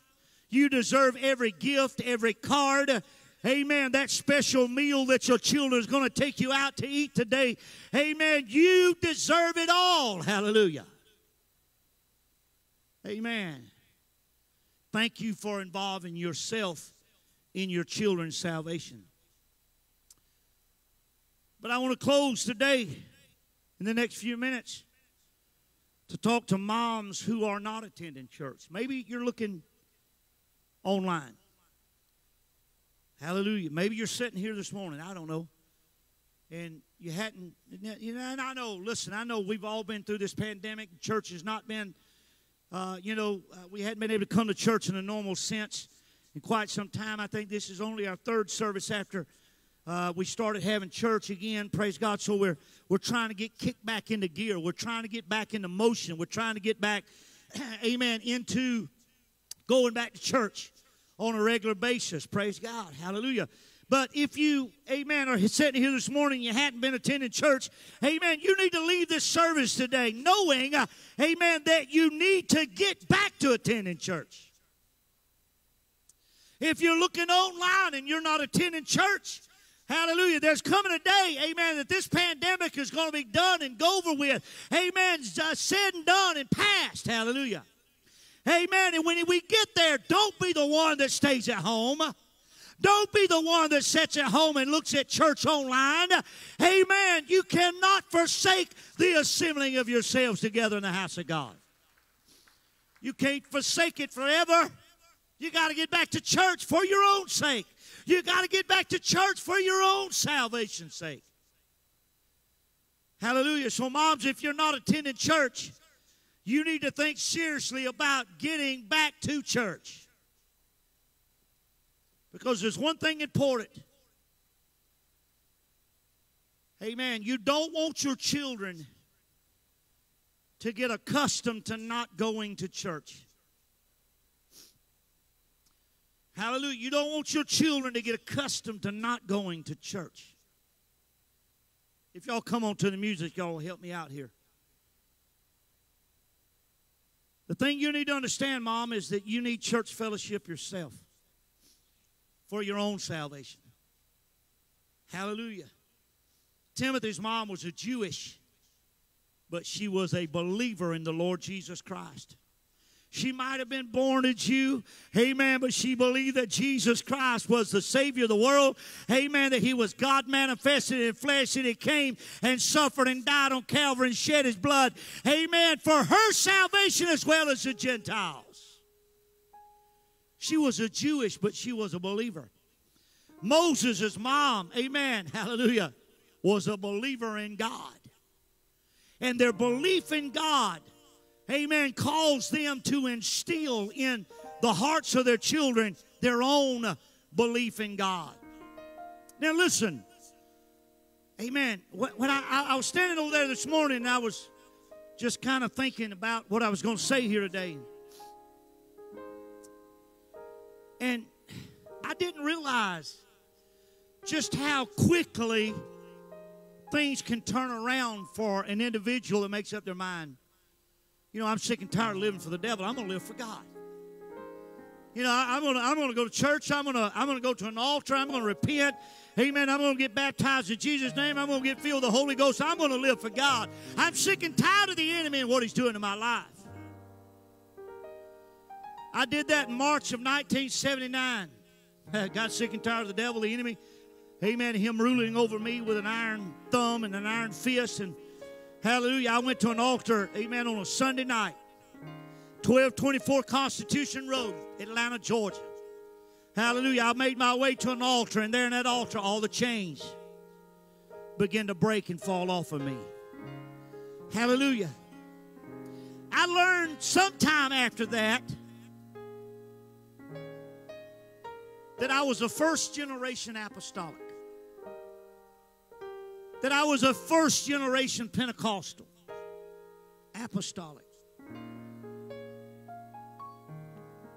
You deserve every gift, every card. Amen. That special meal that your children is going to take you out to eat today. Amen. You deserve it all. Hallelujah. Amen. Thank you for involving yourself in your children's salvation. But I want to close today in the next few minutes to talk to moms who are not attending church. Maybe you're looking online. Hallelujah. Maybe you're sitting here this morning. I don't know. And you hadn't, you know, and I know, listen, I know we've all been through this pandemic. Church has not been, uh, you know, uh, we hadn't been able to come to church in a normal sense in quite some time. I think this is only our third service after uh, we started having church again. Praise God. So we're, we're trying to get kicked back into gear. We're trying to get back into motion. We're trying to get back, amen, into going back to church on a regular basis. Praise God. Hallelujah. But if you, amen, are sitting here this morning, you hadn't been attending church, amen, you need to leave this service today knowing, uh, amen, that you need to get back to attending church. If you're looking online and you're not attending church, Hallelujah. There's coming a day, amen, that this pandemic is going to be done and go over with. Amen. Uh, said and done and past. Hallelujah. Amen. And when we get there, don't be the one that stays at home. Don't be the one that sits at home and looks at church online. Amen. You cannot forsake the assembling of yourselves together in the house of God. You can't forsake it forever. You got to get back to church for your own sake. You got to get back to church for your own salvation's sake. Hallelujah. So, moms, if you're not attending church, you need to think seriously about getting back to church. Because there's one thing important. Amen. You don't want your children to get accustomed to not going to church. Hallelujah. You don't want your children to get accustomed to not going to church. If y'all come on to the music, y'all will help me out here. The thing you need to understand, Mom, is that you need church fellowship yourself for your own salvation. Hallelujah. Timothy's mom was a Jewish, but she was a believer in the Lord Jesus Christ. She might have been born a Jew, amen, but she believed that Jesus Christ was the Savior of the world, amen, that He was God manifested in flesh, and He came and suffered and died on Calvary and shed His blood, amen, for her salvation as well as the Gentiles. She was a Jewish, but she was a believer. Moses' mom, amen, hallelujah, was a believer in God. And their belief in God amen, calls them to instill in the hearts of their children their own belief in God. Now, listen, amen. When I, I was standing over there this morning, I was just kind of thinking about what I was going to say here today. And I didn't realize just how quickly things can turn around for an individual that makes up their mind you know, I'm sick and tired of living for the devil. I'm going to live for God. You know, I, am going to I'm going to go to church. I'm going to I'm going to go to an altar. I'm going to repent. Amen. I'm going to get baptized in Jesus' name. I'm going to get filled with the Holy Ghost. I'm going to live for God. I'm sick and tired of the enemy and what he's doing in my life. I did that in March of 1979. I got sick and tired of the devil, the enemy. Amen. Him ruling over me with an iron thumb and an iron fist and Hallelujah. I went to an altar, amen, on a Sunday night. 1224 Constitution Road, Atlanta, Georgia. Hallelujah. I made my way to an altar, and there in that altar, all the chains began to break and fall off of me. Hallelujah. I learned sometime after that that I was a first generation apostolic that I was a first generation Pentecostal, apostolic.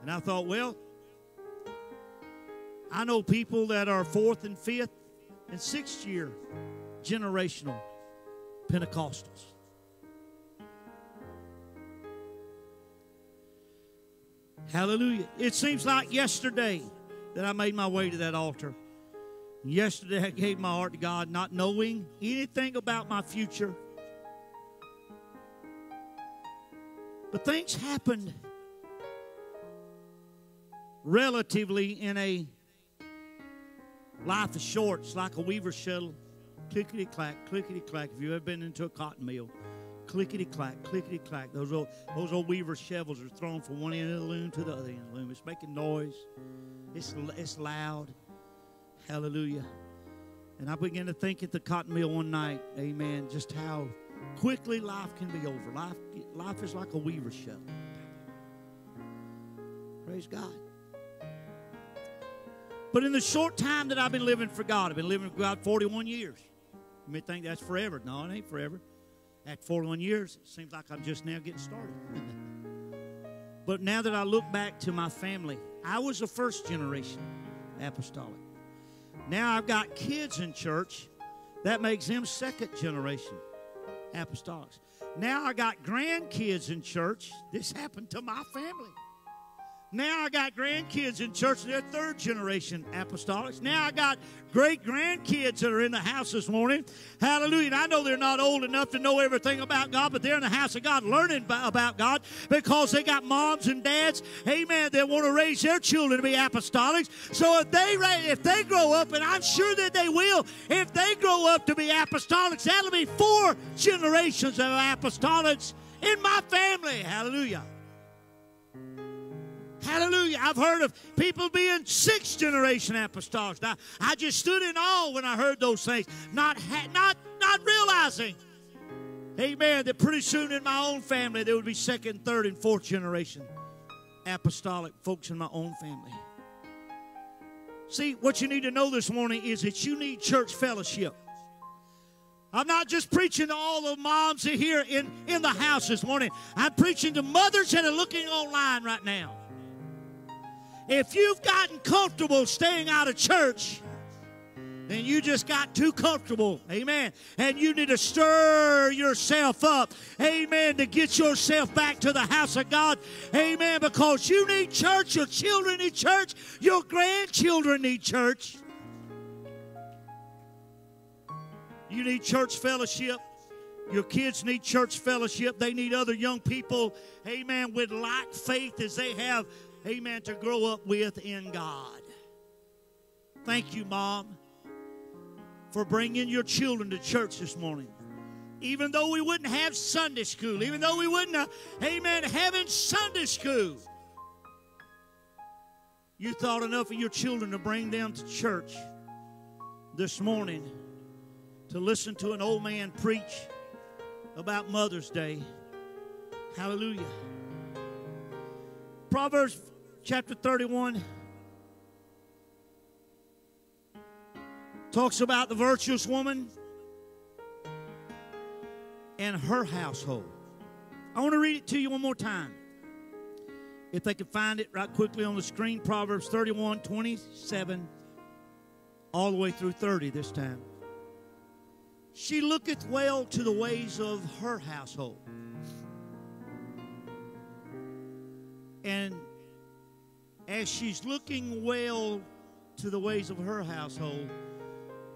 And I thought, well, I know people that are fourth and fifth and sixth year generational Pentecostals. Hallelujah. It seems like yesterday that I made my way to that altar. Yesterday, I gave my heart to God, not knowing anything about my future. But things happened relatively in a life is short. It's like a weaver shuttle. Clickety clack, clickety clack. If you've ever been into a cotton mill, clickety clack, clickety clack. Those old, those old weaver shovels are thrown from one end of the loom to the other end of the loom. It's making noise, it's, it's loud. Hallelujah. And I began to think at the cotton mill one night, amen, just how quickly life can be over. Life, life is like a weaver shuttle. Praise God. But in the short time that I've been living for God, I've been living for God 41 years. You may think that's forever. No, it ain't forever. At 41 years, it seems like I'm just now getting started. but now that I look back to my family, I was a first generation apostolic. Now I've got kids in church. That makes them second generation apostolics. Now I got grandkids in church. This happened to my family. Now I got grandkids in church, they're third generation apostolics. Now I got great grandkids that are in the house this morning. Hallelujah. And I know they're not old enough to know everything about God, but they're in the house of God learning about God because they got moms and dads, amen, that want to raise their children to be apostolics. So if they if they grow up, and I'm sure that they will, if they grow up to be apostolics, that'll be four generations of apostolics in my family. Hallelujah. Hallelujah. I've heard of people being sixth generation apostolics. Now, I just stood in awe when I heard those things, not, not, not realizing Amen. That pretty soon in my own family there would be second, third, and fourth generation apostolic folks in my own family. See, what you need to know this morning is that you need church fellowship. I'm not just preaching to all the moms here in, in the house this morning. I'm preaching to mothers that are looking online right now. If you've gotten comfortable staying out of church, then you just got too comfortable. Amen. And you need to stir yourself up. Amen. To get yourself back to the house of God. Amen. Because you need church. Your children need church. Your grandchildren need church. You need church fellowship. Your kids need church fellowship. They need other young people, amen, with like faith as they have, amen, to grow up with in God. Thank you, Mom, for bringing your children to church this morning. Even though we wouldn't have Sunday school, even though we wouldn't, uh, amen, having Sunday school, you thought enough of your children to bring them to church this morning to listen to an old man preach about Mother's Day. Hallelujah. Proverbs chapter 31 talks about the virtuous woman and her household. I want to read it to you one more time. If they could find it right quickly on the screen, Proverbs 31 27, all the way through 30 this time. She looketh well to the ways of her household. And as she's looking well to the ways of her household,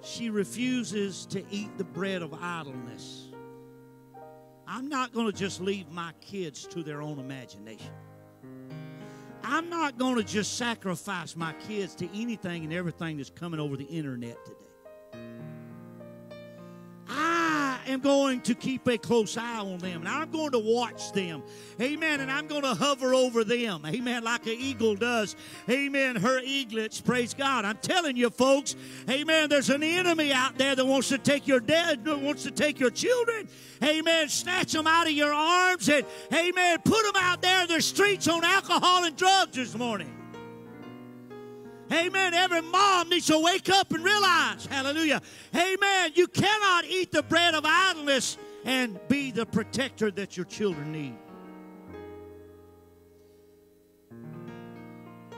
she refuses to eat the bread of idleness. I'm not going to just leave my kids to their own imagination. I'm not going to just sacrifice my kids to anything and everything that's coming over the internet today. Am going to keep a close eye on them and I'm going to watch them. Amen. And I'm going to hover over them. Amen. Like an eagle does. Amen. Her eaglets. Praise God. I'm telling you, folks. Amen. There's an enemy out there that wants to take your dead, wants to take your children. Amen. Snatch them out of your arms and, amen, put them out there in the streets on alcohol and drugs this morning. Amen. Every mom needs to wake up and realize, hallelujah. Amen. You cannot eat the bread of idleness and be the protector that your children need.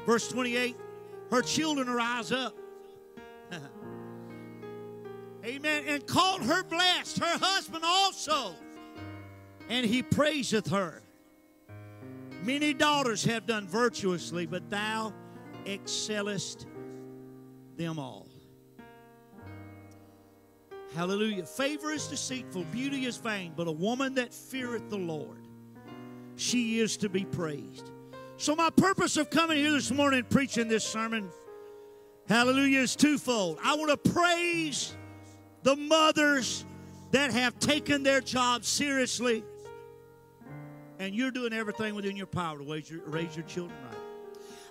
Verse 28 Her children arise up. Amen. And called her blessed, her husband also. And he praiseth her. Many daughters have done virtuously, but thou excellest them all. Hallelujah. Favor is deceitful, beauty is vain, but a woman that feareth the Lord, she is to be praised. So, my purpose of coming here this morning preaching this sermon, hallelujah, is twofold. I want to praise the mothers that have taken their job seriously, and you're doing everything within your power to raise your, raise your children right.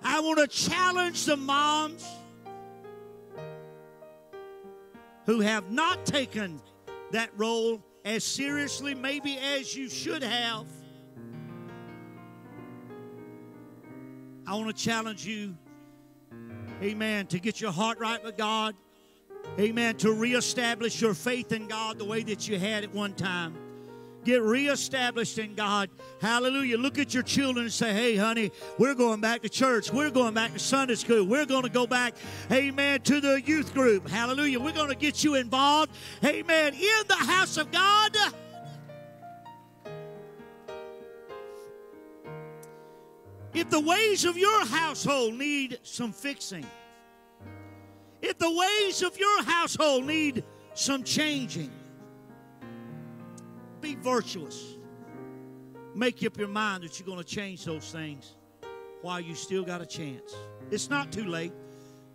I want to challenge the moms who have not taken that role as seriously, maybe as you should have. I want to challenge you, amen, to get your heart right with God. Amen. To reestablish your faith in God the way that you had at one time. Get reestablished in God. Hallelujah. Look at your children and say, hey, honey, we're going back to church. We're going back to Sunday school. We're going to go back, amen, to the youth group. Hallelujah. We're going to get you involved, amen, in the house of God. If the ways of your household need some fixing, if the ways of your household need some changing, be virtuous. Make up your mind that you're going to change those things while you still got a chance. It's not too late.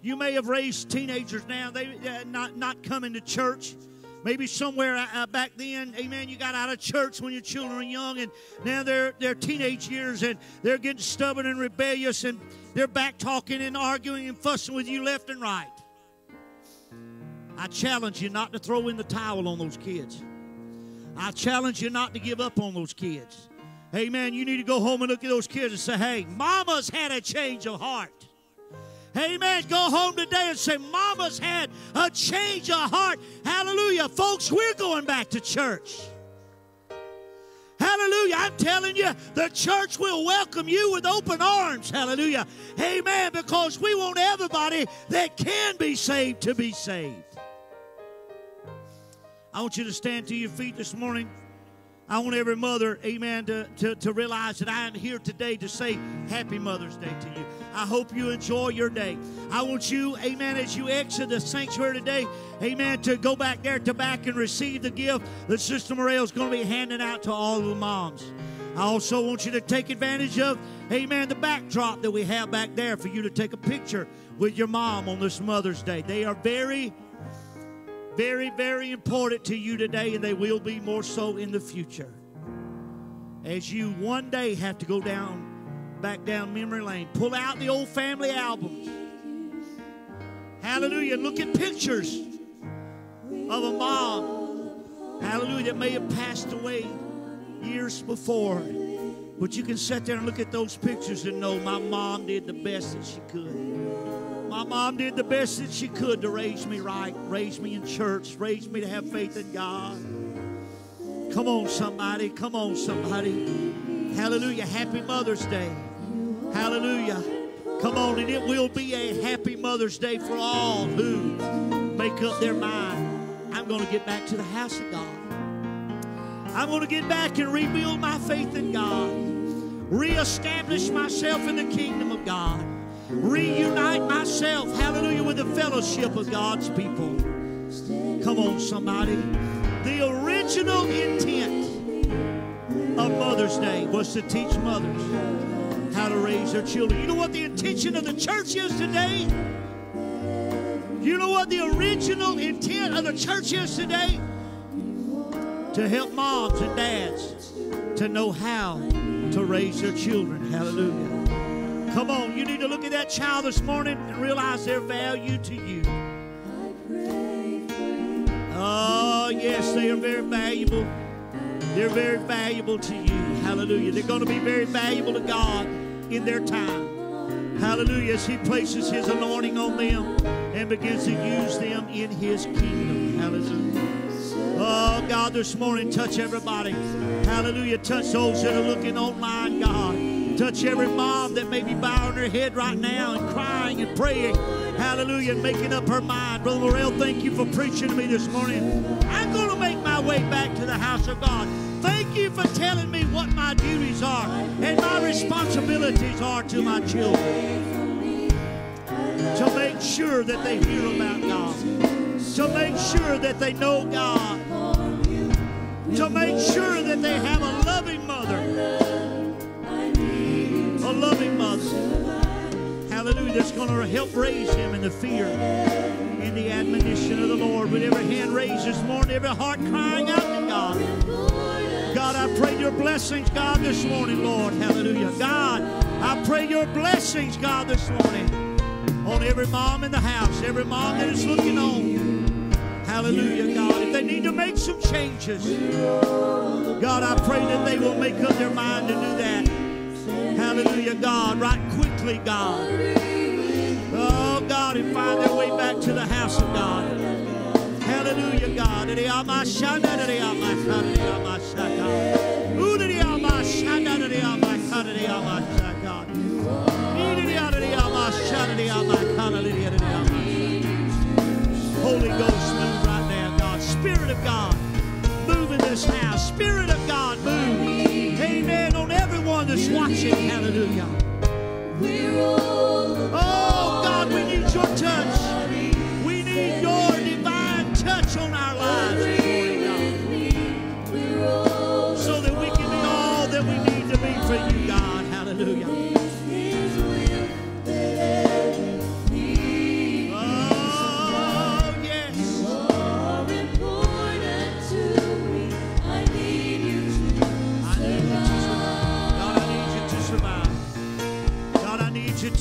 You may have raised teenagers now, they uh, not not coming to church. Maybe somewhere uh, back then, amen, you got out of church when your children were young, and now they're, they're teenage years and they're getting stubborn and rebellious, and they're back talking and arguing and fussing with you left and right. I challenge you not to throw in the towel on those kids. I challenge you not to give up on those kids. Amen. You need to go home and look at those kids and say, hey, mama's had a change of heart. Amen. Go home today and say, Mama's had a change of heart. Hallelujah. Folks, we're going back to church. Hallelujah. I'm telling you, the church will welcome you with open arms. Hallelujah. Amen. Because we want everybody that can be saved to be saved. I want you to stand to your feet this morning. I want every mother, amen, to, to, to realize that I am here today to say Happy Mother's Day to you. I hope you enjoy your day. I want you, amen, as you exit the sanctuary today, amen, to go back there to back and receive the gift that Sister Morel is going to be handing out to all the moms. I also want you to take advantage of, amen, the backdrop that we have back there for you to take a picture with your mom on this Mother's Day. They are very very, very important to you today, and they will be more so in the future. As you one day have to go down, back down memory lane, pull out the old family albums. Hallelujah. Look at pictures of a mom, hallelujah, that may have passed away years before. But you can sit there and look at those pictures and know my mom did the best that she could. My mom did the best that she could to raise me right, raise me in church, raise me to have faith in God. Come on, somebody. Come on, somebody. Hallelujah. Happy Mother's Day. Hallelujah. Come on, and it will be a happy Mother's Day for all who make up their mind. I'm going to get back to the house of God. I'm going to get back and rebuild my faith in God, reestablish myself in the kingdom of God reunite myself, hallelujah, with the fellowship of God's people. Come on, somebody. The original intent of Mother's Day was to teach mothers how to raise their children. You know what the intention of the church is today? You know what the original intent of the church is today? To help moms and dads to know how to raise their children. Hallelujah. Come on, you need to look at that child this morning and realize their value to you. Oh, yes, they are very valuable. They're very valuable to you. Hallelujah. They're going to be very valuable to God in their time. Hallelujah. As He places His anointing on them and begins to use them in His kingdom. Hallelujah. Oh, God, this morning, touch everybody. Hallelujah. Touch those that are looking online, God. Touch every mom that may be bowing her head right now and crying and praying. Hallelujah, and making up her mind. Brother Morel, thank you for preaching to me this morning. I'm going to make my way back to the house of God. Thank you for telling me what my duties are and my responsibilities are to my children. To make sure that they hear about God. To make sure that they know God. To make sure that they have a loving mother a loving mother. Hallelujah. That's going to help raise him in the fear in the admonition of the Lord. With every hand raised this morning, every heart crying out to God. God, I pray your blessings, God, this morning, Lord. Hallelujah. God, I pray your blessings, God, this morning on every mom in the house, every mom that is looking on. Hallelujah, God. If they need to make some changes, God, I pray that they will make up their mind to do that. Hallelujah, God. Right quickly, God. Oh, God, and find their way back to the house of God. Hallelujah, God. Holy Ghost, move right now, God. Spirit of God, move in this house. Spirit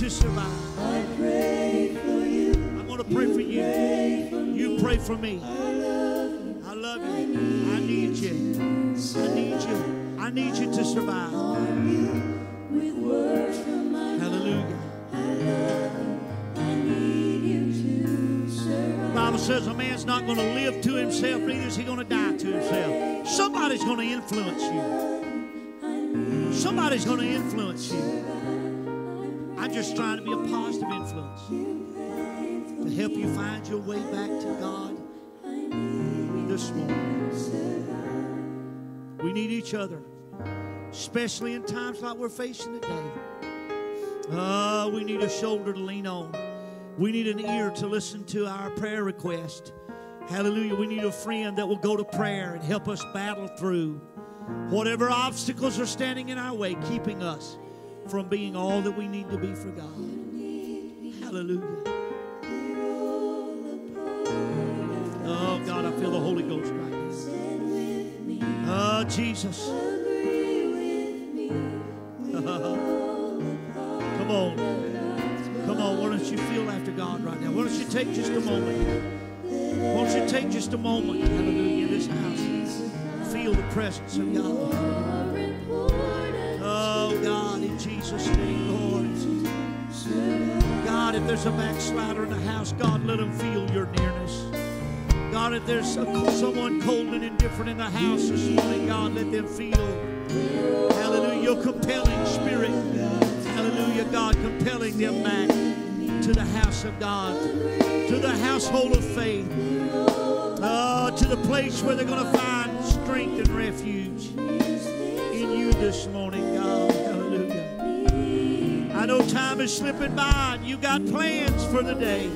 to survive. I pray for you. I'm going to pray for you. You pray for me. I love you. I, love you. I need you. I need you to survive. Hallelujah. The Bible says a man's not going to live to himself, neither is he going to die to himself. Somebody's going to influence you. Somebody's going to influence you. I'm just trying to be a positive influence to help you find your way back to God this morning. We need each other, especially in times like we're facing today. Uh, we need a shoulder to lean on. We need an ear to listen to our prayer request. Hallelujah. We need a friend that will go to prayer and help us battle through whatever obstacles are standing in our way, keeping us from being all that we need to be for God. Hallelujah. Oh, God, I feel the Holy Ghost right now. Oh, Jesus. Come on. Come on. Why don't you feel after God right now? Why don't you take just a moment? Why don't you take just a moment, hallelujah, in this house? Feel the presence of God. God, in Jesus' name, Lord. God, if there's a backslider in the house, God, let them feel your nearness. God, if there's a, someone cold and indifferent in the house this morning, God, let them feel, hallelujah, your compelling spirit. Hallelujah, God, compelling them back to the house of God, to the household of faith, uh, to the place where they're going to find strength and refuge in you this morning, God. I know time is slipping by and you got plans for the day.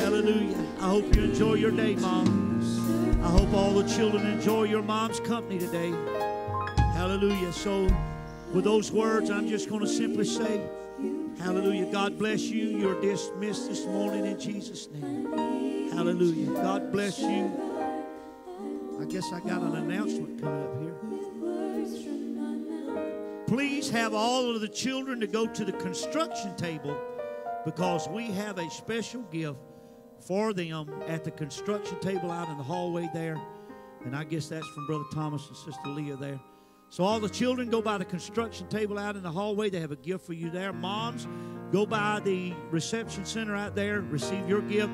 Hallelujah. I hope you enjoy your day, Mom. I hope all the children enjoy your mom's company today. Hallelujah. So, with those words, I'm just going to simply say, Hallelujah. God bless you. You're dismissed this morning in Jesus' name. Hallelujah. God bless you. I guess I got an announcement coming up here. Please have all of the children to go to the construction table because we have a special gift for them at the construction table out in the hallway there. And I guess that's from Brother Thomas and Sister Leah there. So all the children go by the construction table out in the hallway. They have a gift for you there. Moms, go by the reception center out there, receive your gift.